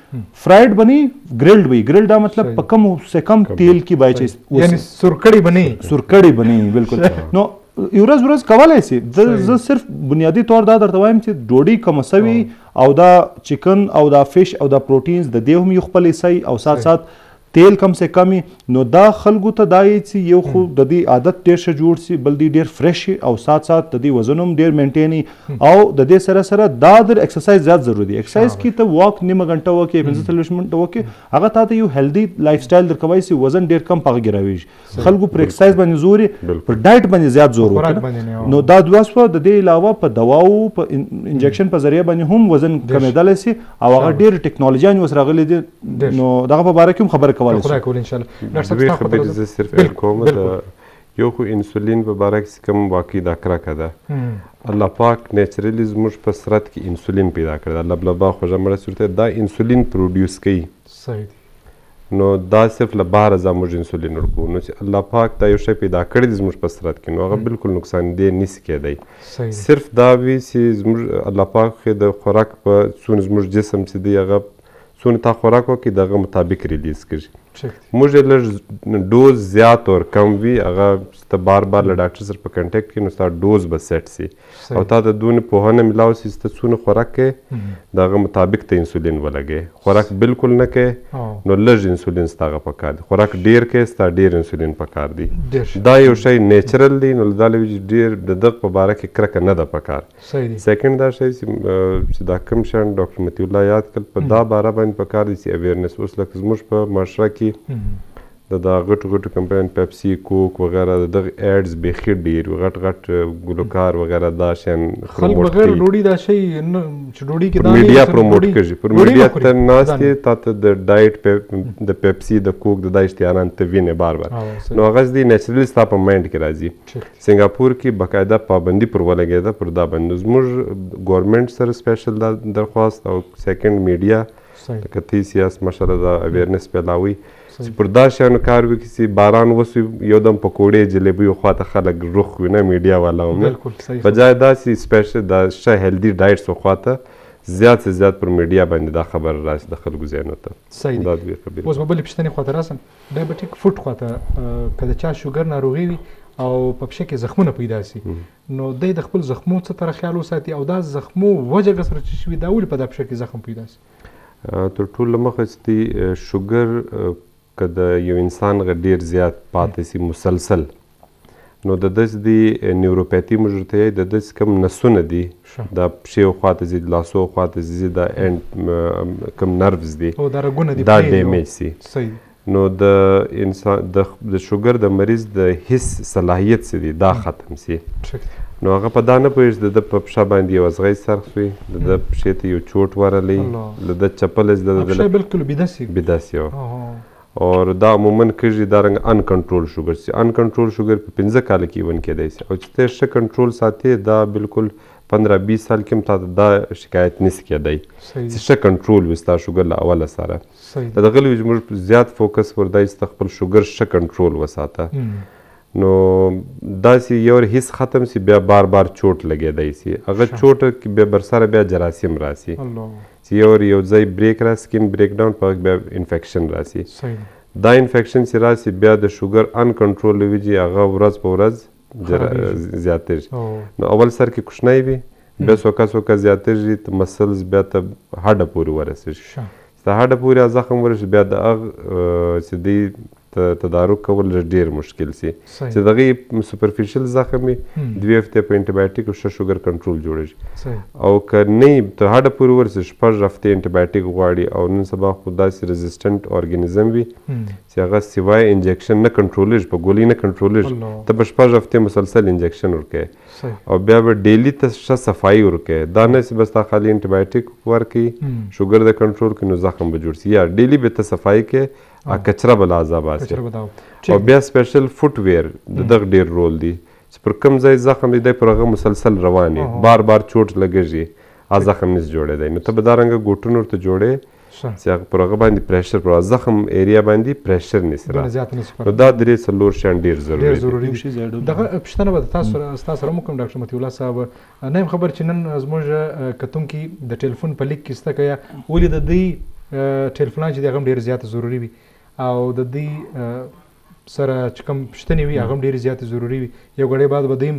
فرایډ بنی ګریلډ وی ګریلډ دا مطلب په کم سه کم تیل کی بای چیز یعنی سرکړی بنی سرکړی بنی بالکل نو یو ورځ ورځ کولای سی زه صرف بنیادی طور دا درته وایم چی ډوډی کم سوی او دا چکن او دا فش او دا پروټینز د دې هم یو خپل حصه او سات سات تیل کم سه کمی نو دا خلکو ته دا یی چې یو خو د دې عادت ډیر شه جوړ سی بل دی ډیر فرش او سات سات د دې وزن هم ډیر مینټین او د دې سره سره دا در ایکسرسایز زیات ضروري دی ایکسرسایز کی ته واک نیمه غنټه وکې 45 منټه وکې هغه تاته یو هیلدی لایف سټایل درکوي سی وزن ډیر کم پغه ګراویږي خلکو پر اکسرسایز باندې زور پر ډایټ باندې زیات زور وکړ نو دا دوه سو د دې علاوه په دواو په انجکشن په ذریعہ باندې هم وزن کمیدل سي او هغه ډیر ټیکنالوژیان وسره غلي دي نو دغه په اړه کې هم خبرې کولای شي خدای کول ان شاء الله ډاکټر صاحب تاسو خبرې زه صرف اډ کوم د یو خو انسولین په باره کې کوم واقعي دا کرکه ده الله پاک نیچرلی زموږ په سرت کې انسولین پیدا کړی دا لبلبا خوږه مړه صورت دا انسولین پروډیوس کوي صحیح دی نو دا صرف له بهره ځا موږ انسولین ورکوو نو چې الله پاک دا یو شی پیدا کړی دی زموږ په سرت کې نو هغه بالکل نقصان دی نسی کېدی صرف دا وي چې زموږ الله پاک خو د خوراک په څونه زموږ جسم چې دی هغه څونه تا خوراک وکړي دغه مطابق ریلیز کړي موږ یې لږ ډوز زیات ور کم وي هغه ته بار بار له ډاکټر سره په کنټیکټ کې نو ستا ډوز به سیټ سي او تا ته دونه پوهنه ملاو سي چې ته څونه خوراک کې د هغه مطابق ته انسولین ولګې خوراک بالکل نه کې نو لږ انسولین ستاغه پکار دی خوراک ډیر کې ستا ډیر انسولین پکار دی دا یو شی نیچرل دی نو دا لوي ډیر د دغه په باره کې کرکه نه ده پکار سیکنډ دا شی چې دا کم شان ډاکټر متی الله یاد کړ په دا باره باندې پکار دی چې اویرنس اوس لکه زموږ په معاشره کې د دا غټو غټو کمپنیان پیپسي، کوک وغیره د دغه ایډز بیخي ډیر وي غټ غټ ګلوکار وغیره دا شیان پروموټ کوي. خلک بغیر ډوډي دا شی نه چې ډوډي کې دا نه میډیا پروموټ کیږي پر میډیا ته ناست یې تاته د ډایټ د پیپسي د کوک د دا اشتهاران ته وینې بار بار نو هغه دې نیچرلی ستا په مایند کې راځي. سنګاپور کې باقاعده پابندي پر ولګیده پر دا باندې نو زموږ ګورنمنټ سره سپیشل دا درخواست او سیکنډ میډیا لکه تاسو یاست ماشاءالله دا اویرنس پیلاوي. چې پر دا شیانو کار وکړي چې باران وسوي یو دم پکوړې جلیبیو خواته خلک رخ وي نه میډیا والا هم نه بجای دا چې سپیشل دا شه هیلدي ډایټس خواته زیات سے زیات پر میډیا باندې دا خبر راشي د خلکو ذهنو ته صحیح دا دوی خبرې اوس به بلې پوښتنې خواته راسم ډایبټیک فوټ خواته که د چا شوګر ناروغي وي او په پښه کې زخمونه پیدا سي نو دی د خپل زخمو څه تر خیال وساتي او دا زخمو وجه سره چې شوي دا ولې په دا پښه کې زخم پیدا سي تر ټولو مخه چې دی شوګر که د یو انسان غ ډیر زیات پاتې سي مسلسل نو د دس دی نیوروپیتی موږ ورته یای د دس کم نسونه دي دا پښې او خواته زی لاسو او خواته زی دا اند کم نروز دي دا ډیمیج سي نو د انسان د د شوګر د مریض د حس صلاحیت څه دی دا ختم سي نو هغه په دا نه پوهېږي د ده په پښه باندې یو ازغی څرخ سوی د ده پښې ته یو چوټ ورلی د ده چپل زده د ده بالکل بیده سي بیده سي اور دا عموما کږي دا رنګ ان کنټرول شوګر سي ان کنټرول شوګر په پنځه کال کې ون کېدای سي او چې ته ښه کنټرول ساتې دا بالکل 15 20 سال کې هم تا ته دا شکایت نس کېدای چې ښه کنټرول وي ستا شوګر له اوله سره صحیح د غلیو زموږ زیات فوکس ور دای ست خپل شوګر شه کنټرول وساته نو داسې یور هیڅ ختم سی بیا بار بار چوټ لګیدای سی هغه چوټ کې به بر سره بیا جراثیم راسی سی یور یو ځای بریک را سکین بریک ډاون په بیا انفیکشن راسی صحیح دا انفیکشن سی راسی بیا د شوګر ان کنټرول ویږي هغه ورځ په ورځ زیاتېږي نو اول سر کې کوچنی وي بیا څوکه څوکه زیاتېږي ته مسلز بیا ته هډه پورې ورسېږي ته هډه پورې زخم ورسېږي بیا د هغ چې دی ته تدارک کول ډېر مشکل سي چې دغه سوپرفیشل زخم وي دوې هفتې په انټي بایوټیک او ښه شوګر کنټرول جوړېږي او که نه ته هډه پورې ورسېږي شپږ هفتې انټي بایوټیک غواړي او نن سبا خو داسې رزسټنټ ارګنیزم وي چې هغه سوای انجکشن نه کنټرولیږي په ګولۍ نه کنټرولیږي ته به شپږ هفتې مسلسل انجکشن ورکوي او بیا به ډیلی ته ښه صفایي ورکوي دا نه چې بس تا خالي انټي بایوټیک ورکوي شوګر د کنټرول کړي نو زخم به جوړ شي یا ډیلی به ته صفایي کوي ا کچره به لازه باسي او بیا سپیشل فوټ ویر د دغه ډیر رول دی چې پر کوم ځای زخم دی دی پر هغه مسلسل رواني بار بار چوټ لګږي ا زخم نس جوړېدی نو ته به دا رنګه ګوټونه ورته جوړې چې هغه پر هغه باندې پرېشر پر زخم ایریا باندې پرېشر نسی را نو دا درې څلور شیان ډېر ضروري ډېر ضروري دي دغه پوښتنه به تاسو تاسو سره وکم ډاکټر مطیع الله صاحب نه يم خبر چې نن زموږ کتونکي د ټلیفون په لیک کې سته که یا ولې د دوی ټلیفونان چې د هغه ډېر زیات ضروري وي او د دوی سره چې کوم پوښتنې وي هغه ډېر زیات ضروري وي یو غړی بعد به دوی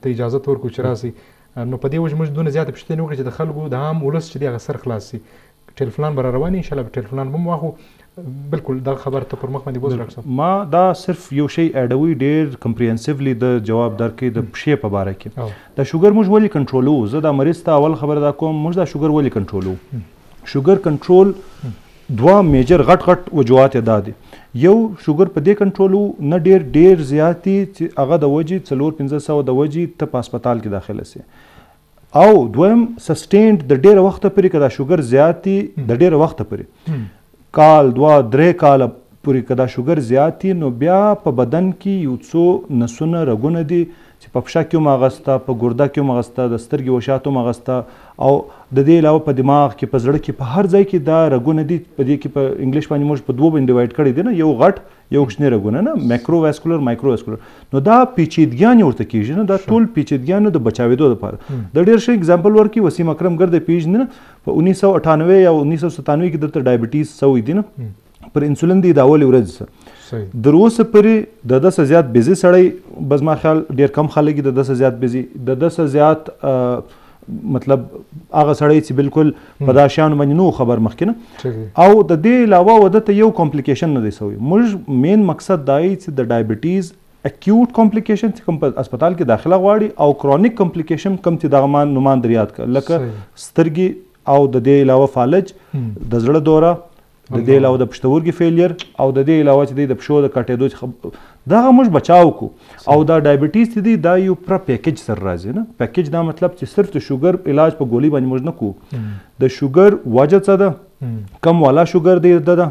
ته اجازه تور کو چې راسي نو په دې وجه موږ دونه زیاتې پوښتنې وکړې چې د خلکو د عام ولس چې دی هغه سر خلاص شي ټلیفونان به را روان ان شاء الله به ټلیفونان به هم واخو بالکل دا خبر ته پر مخ باندې بوز ډاکټر ما دا صرف یو شی اډوي ډیر کمپریهنسیولی د جواب درکې د پښې په باره کې دا شوګر موږ ولې کنټرولو زه دا مریض ته اول خبره دا کوم موږ دا شوګر ولې کنټرولو شوګر کنټرول دوه ميجر غټ غټ وجوهات يې دا دي، يو شوګر په دې کنټرول وو نه ډېر ډېر زيات يې چې هغه د وجې څلور پنځه سوه د وجې ته په هسپتال کې داخله سې او دويم سسټينډ د ډېره وخته پورې که دا شوګر زيات يې د ډېره وخته پورې کال دوه درې کاله پورې که دا شوګر زيات يې نو بيا په بدن کې يو څو نسونه رګونه دي چې په پښه کې هم هغه سته، په ګرده کې هم هغه سته، د سترګې وشاته هم هغه سته او د دې علاوه په دماغ کې، په زړه کې، په هر ځای کې دا رګونه دي، په دې کې په انګلش باندې موږ په دوو باندې ډیوایډ کړي دي نه، یو غټ یو کوچني رګونه نه، میکرو واسکولر، مایکرو واسکولر، نو دا پیچیدګیانې ورته کیږي نه، دا ټول پیچیدګیانو د بچاویدو لپاره د ډیر ښه اګزامپل ورکړي، وسیم اکرم ګرد یې پیژني نه، په اوونیس سوه اټانوې یا اوونیس سوه ستانوې کې دلته ډایبیټیز سوی دي نه، پر انسولین دی دا اول ورځ در اوسه پرې د دسه زیات بيزي سړی بس ما خیال ډیر کم خلک د دسه زیات بيزي د دسه زیات مطلب هغه سړی چې بالکل په دا شان باندې نو خبر مخکنه او د دې علاوه ودته یو کمپلیکیشن نه دی سوی موږ مین مقصد دای چې د ډایبټیز اکیوټ کمپلیکیشن چې کوم په هسپتال کې داخله غواړي او کرونیک کمپلیکیشن کم چې دغه مان نومان دریاد کړ لکه سترګي او د دې علاوه فالج د زړه دوره د دې علاوه د پښتورګي فیلیر او د دې علاوه چې د پښو د کټېدو څخه دغه موږ بچاو کو او دا ډایبټیز چې دی دا یو پر پیکج سره راځي نه پیکج دا مطلب چې صرف د شوګر علاج په ګولۍ باندې موږ نه کو د شوګر وجه څه ده کم والا شوګر دی ده ده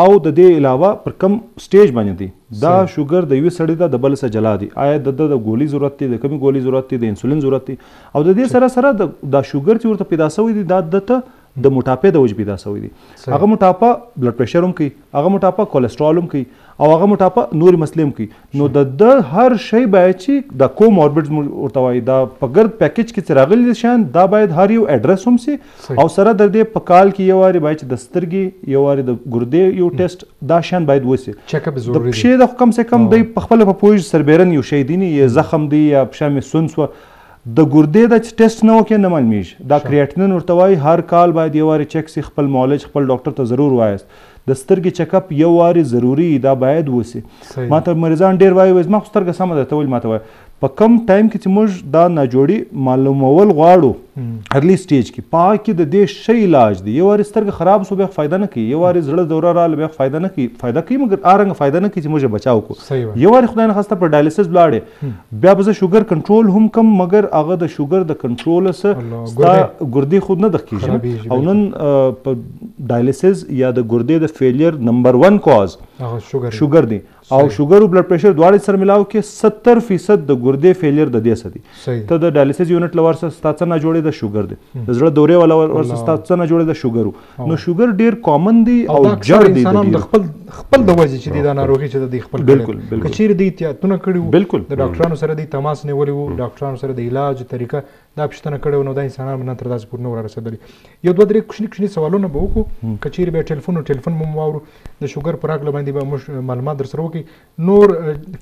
او د دې علاوه پر کم سټیج باندې دی دا شوګر د یو سړی د بل سره جلا دی آیا د د ګولۍ ضرورت دی د کمی ګولۍ ضرورت دی د انسولین ضرورت دی او د دې سره سره د دا شوګر چې ورته پیدا شوی دی دا د ته د موټاپې د وجې پیدا سوی دی هغه موټاپه بلډ پريشر هم کوي هغه موټاپه کولسټرول هم کوي او هغه موټاپه نورې مسلې هم کوي نو د د هر شی باید چې د کوم اوربټ ورته وایي دا په ګرد پیکج کې چې راغلي دي شیان دا باید هر یو اډرس هم سي او سره د دې په کال کې یو واري باید چې د سترګې یو واري د ګردې یو ټیسټ دا شیان باید وسي د پښې د کم سه کم دی په خپل په پوج سربیرن یو شی دی نه زخم دی یا پښه مې سون سوه د ګردې ده چې ټیسټ نه وکې نه معلومیږي دا کریاټنین ورته وایي هر کال باید یو وارې چیک شي خپل معالج خپل ډاکټر ته ضرور وایاست د سترګې چیک اپ یو وارې ضروري دا باید وشي ماته مریضان ډیر وایي وایي زما خو سترګه سمه ده ته ولې ماته وایي په کم ټایم کې چې موږ دا ناجوړي معلومول غواړو ارلی سټیج کې پاکې د دې ښه علاج دی یو وارې سترګه خراب شو بیا فایده نه کوي یو وارې زړه دوره رااله بیا فایده نه کوي فایده کوي مګر آرنګ فایده نه کوي چې موږ بچاو کو یو وارې خدای نه خواسته پر ډایلیسس لاړې بیا به زه شوګر کنټرول هم کم مګر هغه د شوګر د کنټرول سه ستا ګردې خود نه دغ کیږي او نن په ډایلیسز یا د ګردې د فیلیر نمبر 1 کاز شوګر دی او شوګر او بلډ پرشر دواړه سره ملاو کې 70 فیصد د ګردې فیلیر د دې سدي ته د ډایلیسز یونټ لور سره ستا څنګه جوړې د شوګر دی د زړه دورې ولا ور سره ستا څنګه جوړې د شوګرو نو شوګر ډیر کامن دی او جړ دی انسانان د خپل خپل د وجې چې دا ناروغي چې د خپل بالکل کچیر دی احتیاطونه کړی وو بالکل د ډاکټرانو سره دی تماس نیولی وو ډاکټرانو سره د علاج طریقه دا پښتنه کړو نو دا انسانان نه تر داسې پور نه رسیدلی یو دوه درې کوچني کوچني سوالونه به وکړو کچیر به ټلیفون او ټلیفون مو واورو د شوګر پر اګل باندې به موږ معلومات در سره وکړي نور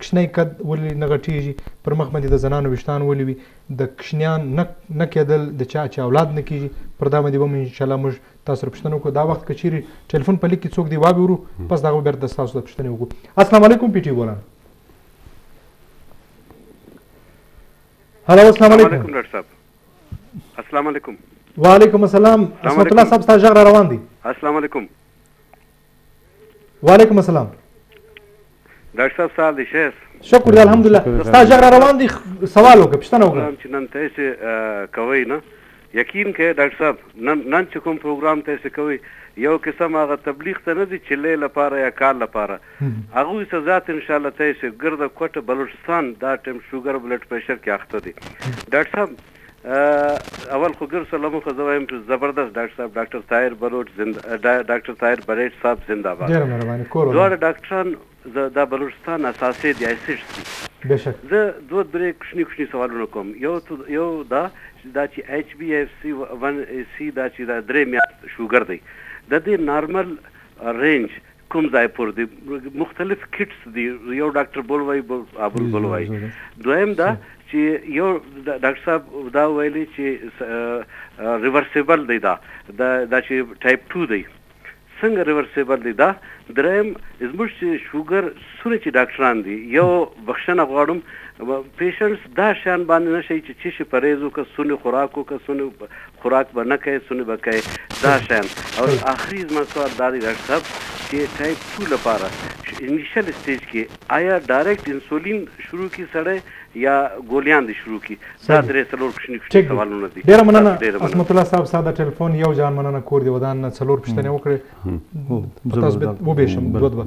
کښنی قد ولی نه غټیږی پر مخ باندی د زنانو ویښتان ولی وی د کښنیان نه نه کیدل د چا چه اولاد نه کیږی پر دا باندی به مو انشاءالله موږ تاسو سره پوښتنه وکړو دا وخت که چیری ټیلفون په لیک کی څوک دی واورو پس دا به بیرته د تاسو د پوښتنی وکړو السلام علیکم پی ټی وران هلو السلام علیکم ډاکټر صاحب السلام علیکم وعلیکم السلام اسمت الله صاحب تاسو ژغ روان دي السلام علیکم وعلیکم السلام ډاکټر صاحب سال دې خیر شکر دی الحمدلله ستا ژغ را روان دی سوال وکړه پښتنه وکړه چې نن ته چې کوي نه یقین کې ډاکټر صاحب نن نن چې کوم پروګرام ته څه کوي یو قسم هغه تبلیغ ته نه دي چې لې لپاره یا کار لپاره هغه څه ذات ان شاء الله ته څه ګرد کوټه بلوچستان دا ټیم شوګر بلډ پريشر کې اخته دي ډاکټر صاحب اول خو ګرد سلامو خو زه وایم چې زبردست ډاکټر صاحب ډاکټر طاهر بلوچ زنده ډاکټر طاهر بلېټ صاحب زنده باد ډېره مهرباني کور ودان دواړه ډاکټران دا بلوچستان اساسې دي اسیټس دي بېشکه زه دوه درې کوچني کوچني سوالونه کوم یو یو دا دا چې ایچ بي ایف سي ون سي دا چې دا درې میاشت شوګر دی د دې نارمل رینج کوم ځای پور دی مختلف کټس دی یو ډاکټر بول وای بل ابل بول وای دویم دا چې یو ډاکټر صاحب دا ویلي چې ریورسیبل دی دا دا چې ټایپ 2 دی څنګه ریورسیبل دی دا دریم زموږ چې شوګر څونه چی ډاکټران دی یو بخشنه غواړم پیشنټس دا شیان باندی نه شی چی چیشی پریز وکه څونه خوراک وکه څونه خوراک به نه کای څونه به کای دا شیان او اخری زما سوال دا دی ډاکټر صاحب چی ټایپ 2 لپاره انیشل سټیج کی آیا ډایرکټ انسولین شروع کی سړی یا ګولیان دی شروع کی دا درې څلور کوشنی کوشنی سوالونه دی ډیر مننه عصمت الله صاحب ستا د ټلیفون یو جان مننه کور دی ودان نه څلور پوښتنې وکړې په تاسو به وبیشم دوه دوه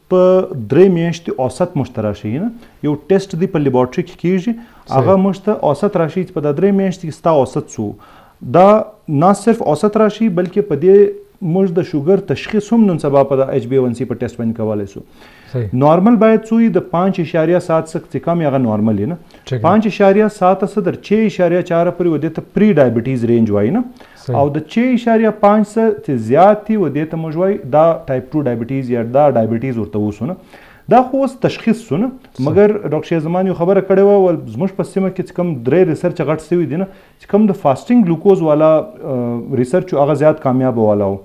په درې میاشتې اوسط موږ ته راشي نه یو ټیسټ دی په لیبارټري کې کیږي هغه موږ ته اوسط راشي چې په دا درې میاشتې کې ستا اوسط څو دا نه صرف اوسط راشي بلکې په دې موږ د شوګر تشخیص هم نن سبا په ایچ بي 1 سي په ټیسټ باندې کولای شو نارمل باید څو د 5.7 څخه چې کم هغه نارمل نه 5.7 څخه تر 6.4 پورې ودی ته پری ډایبټیز رینج وای نه او د چه اشاریه پانچ سه چه زیات تی و دی ته موږ وای دا ټایپ ټو ډایبټیز یا دا ډایبټیز ورته وسو نه دا خو اوس تشخیص سو نه مګر ډاکټر شیخ زمان یو خبره کړی وه ول زموږ په سیمه کې چه کوم درې ریسرچ غټ سوی دی نه چه کوم د فاسټینګ ګلوکوز والا ریسرچ هغه زیات کامیابه والا و.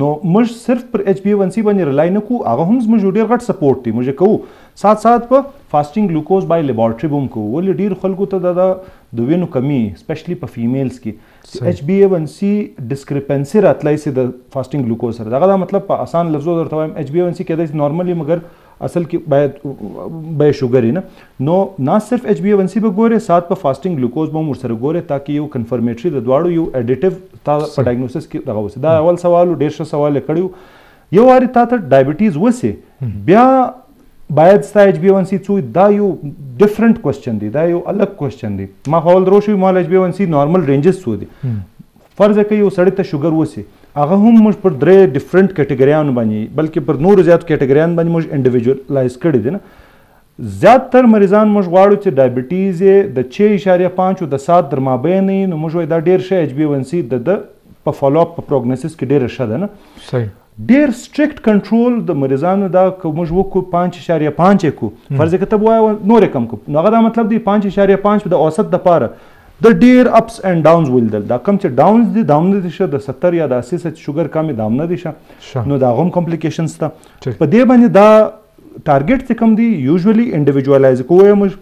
نو موږ صرف پر اچ بي ون سي باندې ریلای نه کوو هغه هم زموږ ډیر غټ سپورټ دی موږ کوو سات سات په فاسټینګ ګلوکوز بای لیبارټري به هم کوو ولې ډیر خلکو ته د د وینو کمی سپیشلی په فیمیلز کې اچ بي ون سي ډیسکریپنسي راتلای سي د فاسټینګ ګلوکوز سره دغه دا مطلب په اسان لفظو درته وایم اچ بي ون سي کېدای سي نارملي مګر اصل کې باید به شوګر نه نو نه صرف ایچ بي ونسي به ګوره سات په فاستینګ ګلوکوز به ورسره ګوره تاکي یو کنفرمیټري د دواړو یو اډیټیو تا په ډایګنوسس کې دغه وسه دا اول سوال ډیر ښه سوال کړیو یو واری تا ته ډایبټیز وسه بیا باید ستا ایچ بي ون سي څو دا یو ډیفرنٹ کوېسچن دی دا یو الګ کوېسچن دی ما خو ول درو شوی مال ایچ بي ون سي نارمل رینجز څو دی فرض که یو سړی ته شوګر وسی هغه هم موږ پر درې ډیفرنټ کټګریانو باندې بلکې پر نورو زیاتو کټګریانو باندې موږ انډیویډوالایز کړی دی نه زیات تر مریضان موږ غواړو چې ډایبټیز یې د چه اشاریه پانچ او د سات در مابین نو موږ وایي دا ډیر ښه ایچ بي ون سي د د په فالو اپ په پروګنوسیس کې ډیره ښه ده نه صحیح ډیر سټریکټ کنټرول د مریضانو دا که موږ وکړو پنځه اعشاریه پنځه یې کړو فرض یې که ته به وایه نور یې کم کړو نو هغه دا مطلب دی پنځه اعشاریه پنځه د اوسط دپاره د ډیر اپس اینډ ډاونز ولیدل دا کم چې ډاونز دي دا هم نه دي ښه د ستر یا د اسي څه چې شوګر کم وي دا هم نه دي ښه نو د هغه هم کمپلیکیشن شته په دې باندې دا ټارګیټ چې کم دی یوزولي انډیویجوالایز کوو یې موږ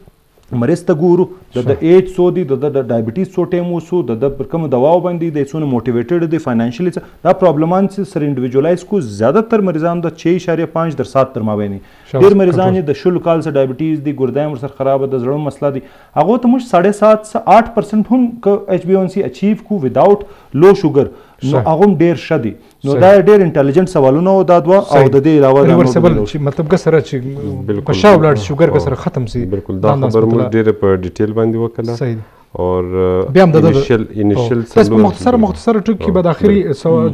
مریض ته ګورو د د ایج څو دی د د ډایبټیز څو ټایم وسو د د پر کوم دواو باندې د څونه موټیویټډ دی فاینانشلی څه دا پرابلمان چې سر انډیویډوالایز کو زیاده تر مریضان د 6.5 در سات تر مابین ډیر مریضان د شل کال سره ډایبټیز دی ګردایم سره خراب د زړه مسله دی هغه ته موږ 7.5 سه 8% هم ک ایچ بی اون سی اچیو کو وداوټ لو شوګر نو هغه ډیر شدی نو دا ډیر انټيليجنت سوالونه او دا دوا او د دې علاوه دا ریورسبل چې مطلب که سره چې په شاو لاړ شوګر که سره ختم سي بالکل دا خبر مو ډیر په ډیټیل باندې وکړه صحیح اور بیا هم د انیشل انیشل تاسو په مختصر مختصر ټکی کې به د اخري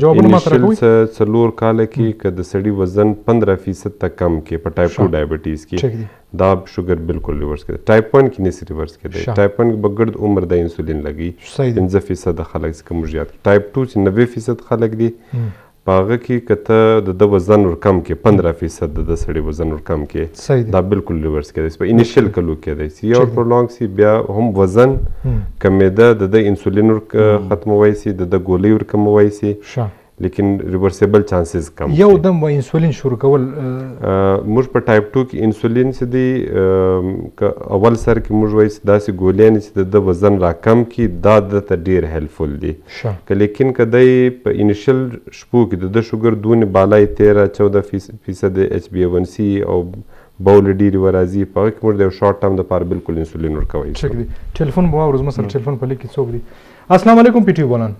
جوابونه ما سره کوي انیشل څلور کال کې که د سړي وزن 15% ته کم کې په ټایپ 2 ډایبټیز کې دا شوګر بالکل ریورس کېدای ټایپ 1 کې نسی ریورس کېدای شا. ټایپ 1 کې به ګرد عمر د انسولین لګي صحیح دی. 15 فیصد خلک چې کوم یاد کړي ټایپ 2 چې 90 فیصد خلک دي هم. په هغه کې که ته د ده وزن ور کم کړې 15 فیصد د ده سړي وزن ور کم کړې صحیح دی. دا بالکل ریورس کېدای شي په انیشل کلو کېدای شي یا ټیک دی. پرولانګ شي بیا هم وزن هم. کمېده د ده انسولین ور ک- ختموای شي د ده ګولۍ ور کموای شي شا. لیکن ریورسیبل چانسز کم یو دم و انسولین شروع کول موږ په ټایپ 2 کې انسولین چې دی اول سر کې موږ وایي چې داسې ګولیانې چې د وزن را کم کی دا د ته ډیر هیلفول دي که لیکن که دی په انیشل شپو کې د شوګر دونې بالای 13 14 فیصد ایچ بی ون سی او بول ډیری ورازي په هغه کې موږ د یو شارټ ټرم لپاره بالکل انسولین ورکوي ټیک دی ټلیفون مو اورز مسر ټلیفون په لیک کې څوک دی السلام علیکم پی ټی بولان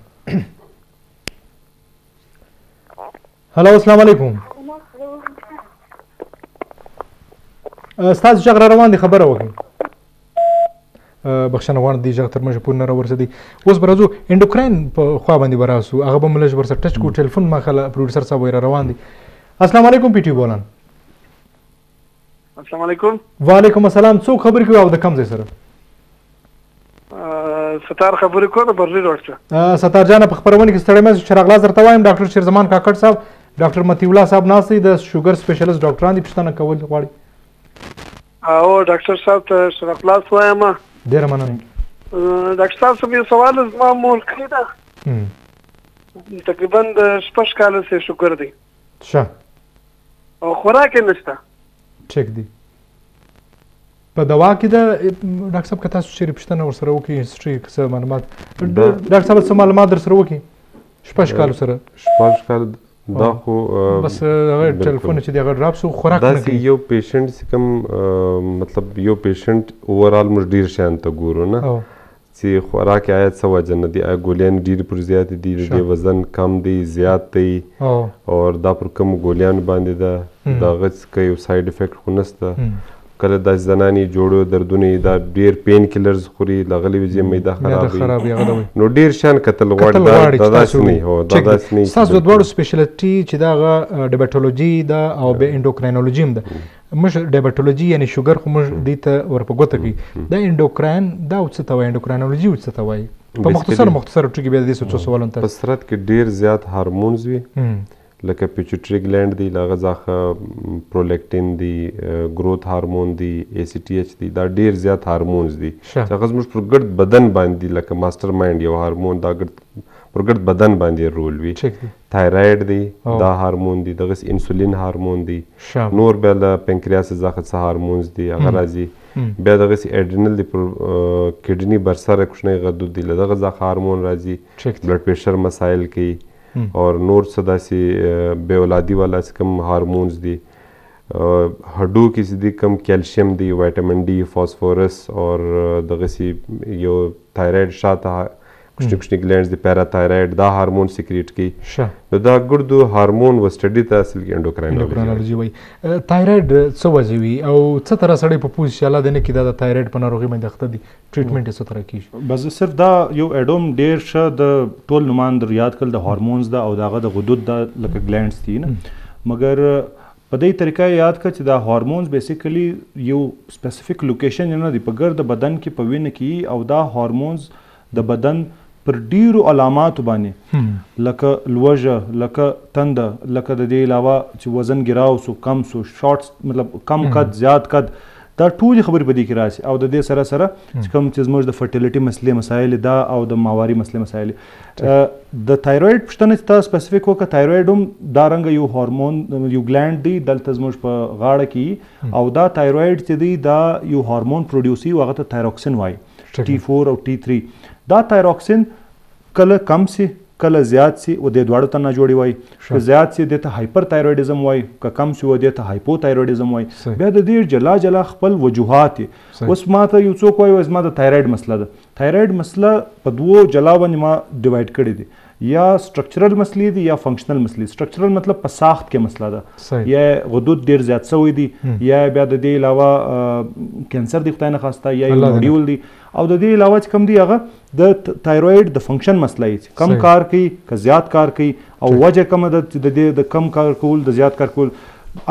هلو السلام علیکم ستاسو جګړه روان دي خبره وکړئ بخښنه غواړم دې جګ تر مجه پور نه راورسېدی اوس به راځو انډوکراین په خوا باندې به راسو هغه به ملج ورسره ټچ کو ټلیفون ما خلا پروډوسر صاحب ویره روان دي السلام علیکم پی ټی بولان السلام علیکم وعلیکم السلام څوک خبرې کوي او د کوم ځای سره ستار خبرې کوه د برلین روډ څخه ستار جان په خبرونه کې ستړی مې چې راغلا درته وایم ډاکټر شیرزمان کاکړ صاحب ډاکټر متی الله صاحب ناس دی د شوګر سپیشلیست ډاکټران دي پښتنه کول غواړي او ډاکټر صاحب ته شرف لاس وایم ډیر مننه ډاکټر صاحب سمې سوال زما مور کړی دا تقریبا د شپږ کال سه شوګر دی شه او خوراک یې نشته ټیک دی په دوا کې ده ډاکټر صاحب که تاسو چیرې پوښتنه ورسره وکړي هیسټري که څه معلومات ډاکټر صاحب څه معلومات در سره وکړي شپږ کالو سره شپږ کال دا خو بس هغه ټلیفون چې دغه ډراپ سو خوراک نه کوي یو پیشنټ چې کوم مطلب یو پیشنټ اوورال موږ ډیر شان ته ګورو نه څی خوراک ایا څه وجه نه دی ایا ګولیانی ډیری پر زیاتی دی د دی وزن کم دی زیات دی اور دا پر کوم ګولیانو باندی ده د هغه څه که یو ساید افیکټ خو نسته کله داسی زنانی یی جوړو دردونه یی دا ډیر پین کیلرز خوری لغلی وی جی معده خراب وی نو ډیر شان کتل غواړی دا داسی نه هو دا داسی نه ستاسو دواړو سپیشلټی چی دا غا ډیبټولوژی ده او به انډوکرینولوژی هم ده مشر ډیبټولوژي یعنی شوګر خو موږ دې ته ور په ګوته کوي دا انډوکراین دا او څه ته وایي انډوکراینولوژي او څه ته وایي په مختصر مختصر ټکي بیا دې څه سوالونه تاسو په سرت کې ډیر زیات هارمونز وي لکه پیچوټری ګلند دی لغه ځخه پرولیکټین دی ګروث هارمون دی ای سی ټی ایچ دی دا ډیر زیات هارمونز دي چې هغه زموږ پر ګرد بدن باندې لکه ماستر مایند یو هارمون دا ګرد پر ګرد بدن باندې رول وي تایرایډ دی او. دا هارمون دی دغسې انسولین هارمون دی ښه. نور بیا له پنکریاس ځخه څه هارمونز دی هغه هم. راځي هم. بیا دغسې اډرینل دی پر کډنی برسره کوچنی غدود دی له دغه ځخه هارمون راځي ټیک دی. بلډ پریشر مسایل کوي هم. او نور څه داسې بې اولادی والا چې کوم هارمونز دی هډو کې چې دی کوم کلشیم دی وایټامین ډي فاسفورس او دغسې یو تایرایډ شاته کوچني کوچني ګلینډز د پیراتایراید دا هارمون سیکریټ کی نو دا ګردو هارمون و سټډي ته اصل کې انډوکراینولوژي وایي تایراید څه وجه وي او څه تر سړی په پوز شاله د نه کې دا تایراید په ناروغي باندې اخته دي ټریټمنټ څه تر کیږي بس صرف دا یو اډوم ډیر شه د ټول نومان در یاد کړ د هارمونز دا او داغه د غدود دا لکه ګلینډز دي نه مګر په دې طریقه یاد کړه چې دا هورمونز بیسیکلی یو سپیسیفیک لوکیشن نه دی په ګرد بدن کې په وینه کې او دا هورمونز د بدن پر ډېرو علاماتو باندې لکه لوږه، لکه تنده، لکه د دې علاوه چې وزن ګراو سو، کم سو، شارټ مطلب کم قد، زیات قد، دا ټولې خبرې په دې کې راسي او د دې سره سره چې کوم چې زموږ د فرټیلیټي مسلې مسایل دا او د ماهواري مسلې مسایل د تایرویډ پوښتنه چې تا سپیسیفیک وکړه تایرویډ هم دا رنګ یو هورمون یو ګلانډ دی دلته زموږ په غاړه کې او دا تایرویډ چې دی دا یو هورمون پروډیوسي او هغه ته تایروکسین وایي ټي فور او ټي تري دا تایروکسین کله کم سي کله زیات سي و دې دواړو ته ناجوړي وایي که زیات سي دې ته هایپر تایرویډیزم وایي که کم سي و دې ته هایپو تایرویډیزم وایي بیا د دې جلا جلا خپل وجوهات دي اوس ما ته یو څوک وایي زما د تایراید مسله ده تایراید مسله په دوو جلا باندې ما ډیوایډ کړې دي یا سټرکچرل مسلې دي یا فنکشنل مسلې سټرکچرل مطلب په ساخت کې مسله ده یا غدود ډیر زیات شوی دي یا بیا د دې علاوه کینسر دی خدای نه خواسته یا یو نوډیول دی او د دې علاوه چې کم دی هغه د تایروید د فنکشن مسله یې کم کار کوي که زیات کار کوي او وجه کوم د دې د کم کار کول د زیات کار کول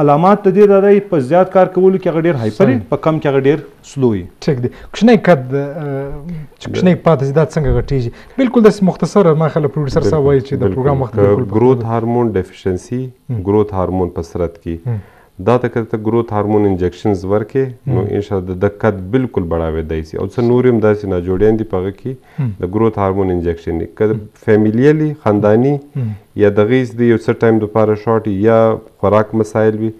علامات د دې راځي په زیات کار کولو کې غډیر هایپر په کم کې غډیر سلوي ټیک دی کوچنی کد کوچنی پاتې دا څنګه غټیږي بالکل داسې مختصر ما خلک پروډوسر صاحب وایي چې د پروګرام وخت بالکل ګروث هارمون ډیفیشنسي ګروث هارمون په صورت کې دا ته که ته ګروث هارمون انجکشنز ورکې نو ان شاء الله د قد بالکل بڑاوې دی سي او څه نور هم داسې ناجوړیان دي په هغه کې د ګروث هارمون انجکشن دي که فیملیلی خانداني یا د غیز دی یو څه ټایم لپاره شارټ یا خوراک مسایل وي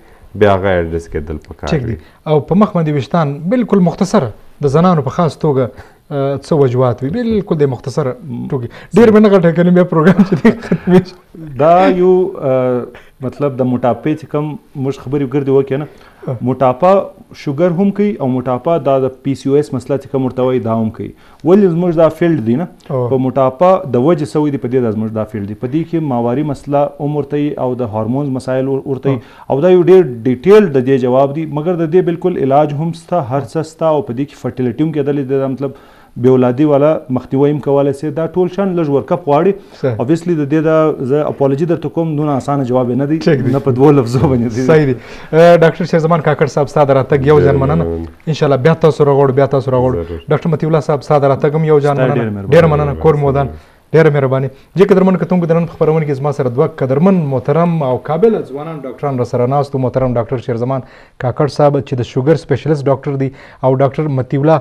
بیا هغه اډرس کېدل پکار دي او په مخ باندې وشتان بالکل مختصر د زنانو په خاص توګه څه وجوهات وي بالکل د مختصر ټوکی ډیر مننه غټه کنه بیا پروګرام چې ختمې شي دا یو مطلب د موټاپې چې کم مش خبرې ګرځي وکه نه موټاپا شوګر هم کوي او موټاپا دا د پی سی او اس مسله چې کم ورته وایي دا هم کوي ولې زموږ دا فیلډ دی نه په موټاپا د وجه سوې دی په دې د زموږ دا فیلډ دی په دې کې ماواري مسله عمر ته او د هورمونز مسایل ورته او دا یو ډیر ډیټیلډ د دې جواب دی مګر د دې بالکل علاج هم سته هر څه سته او په دې کې فرټیلیټی هم کېدلی دی دا مطلب بې اولادي والا مخنیوی هم کولای سي دا ټول شان لږ ورک اپ غواړي اوبویسلی د دې دا زه اپولوژي درته کوم دونه اسانه جواب نه دی نه په دوه لفظو باندې دی صحیح دی ډاکټر شیر زمان کاکړ صاحب ستاسو راتګ یو ځان مننه ان شاء الله بیا تاسو راغور بیا تاسو راغور ډاکټر متي الله صاحب ستاسو راتګ هم یو ځان مننه ډیر مننه کور مودان ډیره مهرباني جی قدرمن کتونکو د نن په خپرونه کې زما سره دوه قدرمن محترم او قابل ځوانان ډاکټران را سره ناست محترم ډاکټر شیرزمان کاکړ صاحب چې د شوګر سپیشلیست ډاکټر دی او ډاکټر متی الله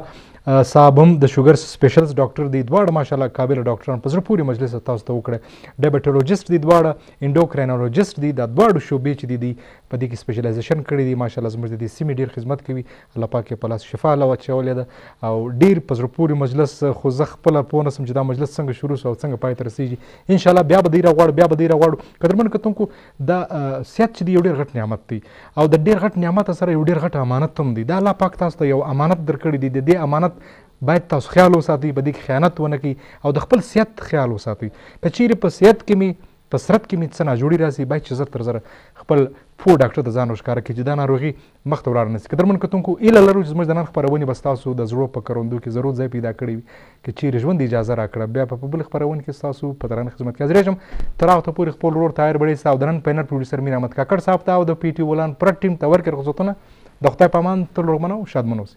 صاحب هم د شوګر سپیشلیست ډاکټر دی دواړه ماشاءالله قابل ډاکټران په زړه پورې مجلس تاسو ته وکړي ډیبټولوژیست دی دواړه انډوکرینولوژیست دی دا دواړه شوبې چې دی دی په دې کې سپیشلایزیشن کړی دی ماشاءالله زموږ د دې سیمې ډیر خدمت کوي الله پاک یې په لاس شفا له واچولې ده او ډیر په زړه پورې مجلس خو زه خپله پوه نه سم چې دا مجلس څنګه شروع سو او څنګه پای ته رسیږي ان شاء الله بیا به دی راغواړو بیا به دی راغواړو قدرمن کتونکو دا صحت چې دی یو ډیر غټ نعمت دی او د ډیر غټ نعمت سره یو ډیر غټ امانت هم دی دا الله پاک تاسو ته یو امانت درکړی دی د دې امانت باید تاسو خیال وساتئ په دې کې خیانت ونه کړئ او د خپل صحت خیال وساتئ که چیرې په صحت کې می په سرت کې می څه ناجوړي راسي باید چې زر تر زر خپل پو ډاکټر ته ځان وښکاره کړي چې دا ناروغي مخ ته ورار نسي. قدرمن کتونکو هيله لرو چې زموږ د نن خپرونې به ستاسو د زړو په کروندو کې ضرور ځای پيدا کړی وي. که چيرې ژوند اجازه راکړه بيا به په بلې خپرونې کې ستاسو په درنه خدمت کې حاضريږم. تر هغه وخته پورې خپل ورور طاهر بړيڅ ته او د نن پينر پروډيوسر مير احمد کاکړ صاحب ته او د پي ټي ولان پرټ ټيم ته ورکړي رخصتونه د خدای په امان تل روغمن او شادمن اوسي.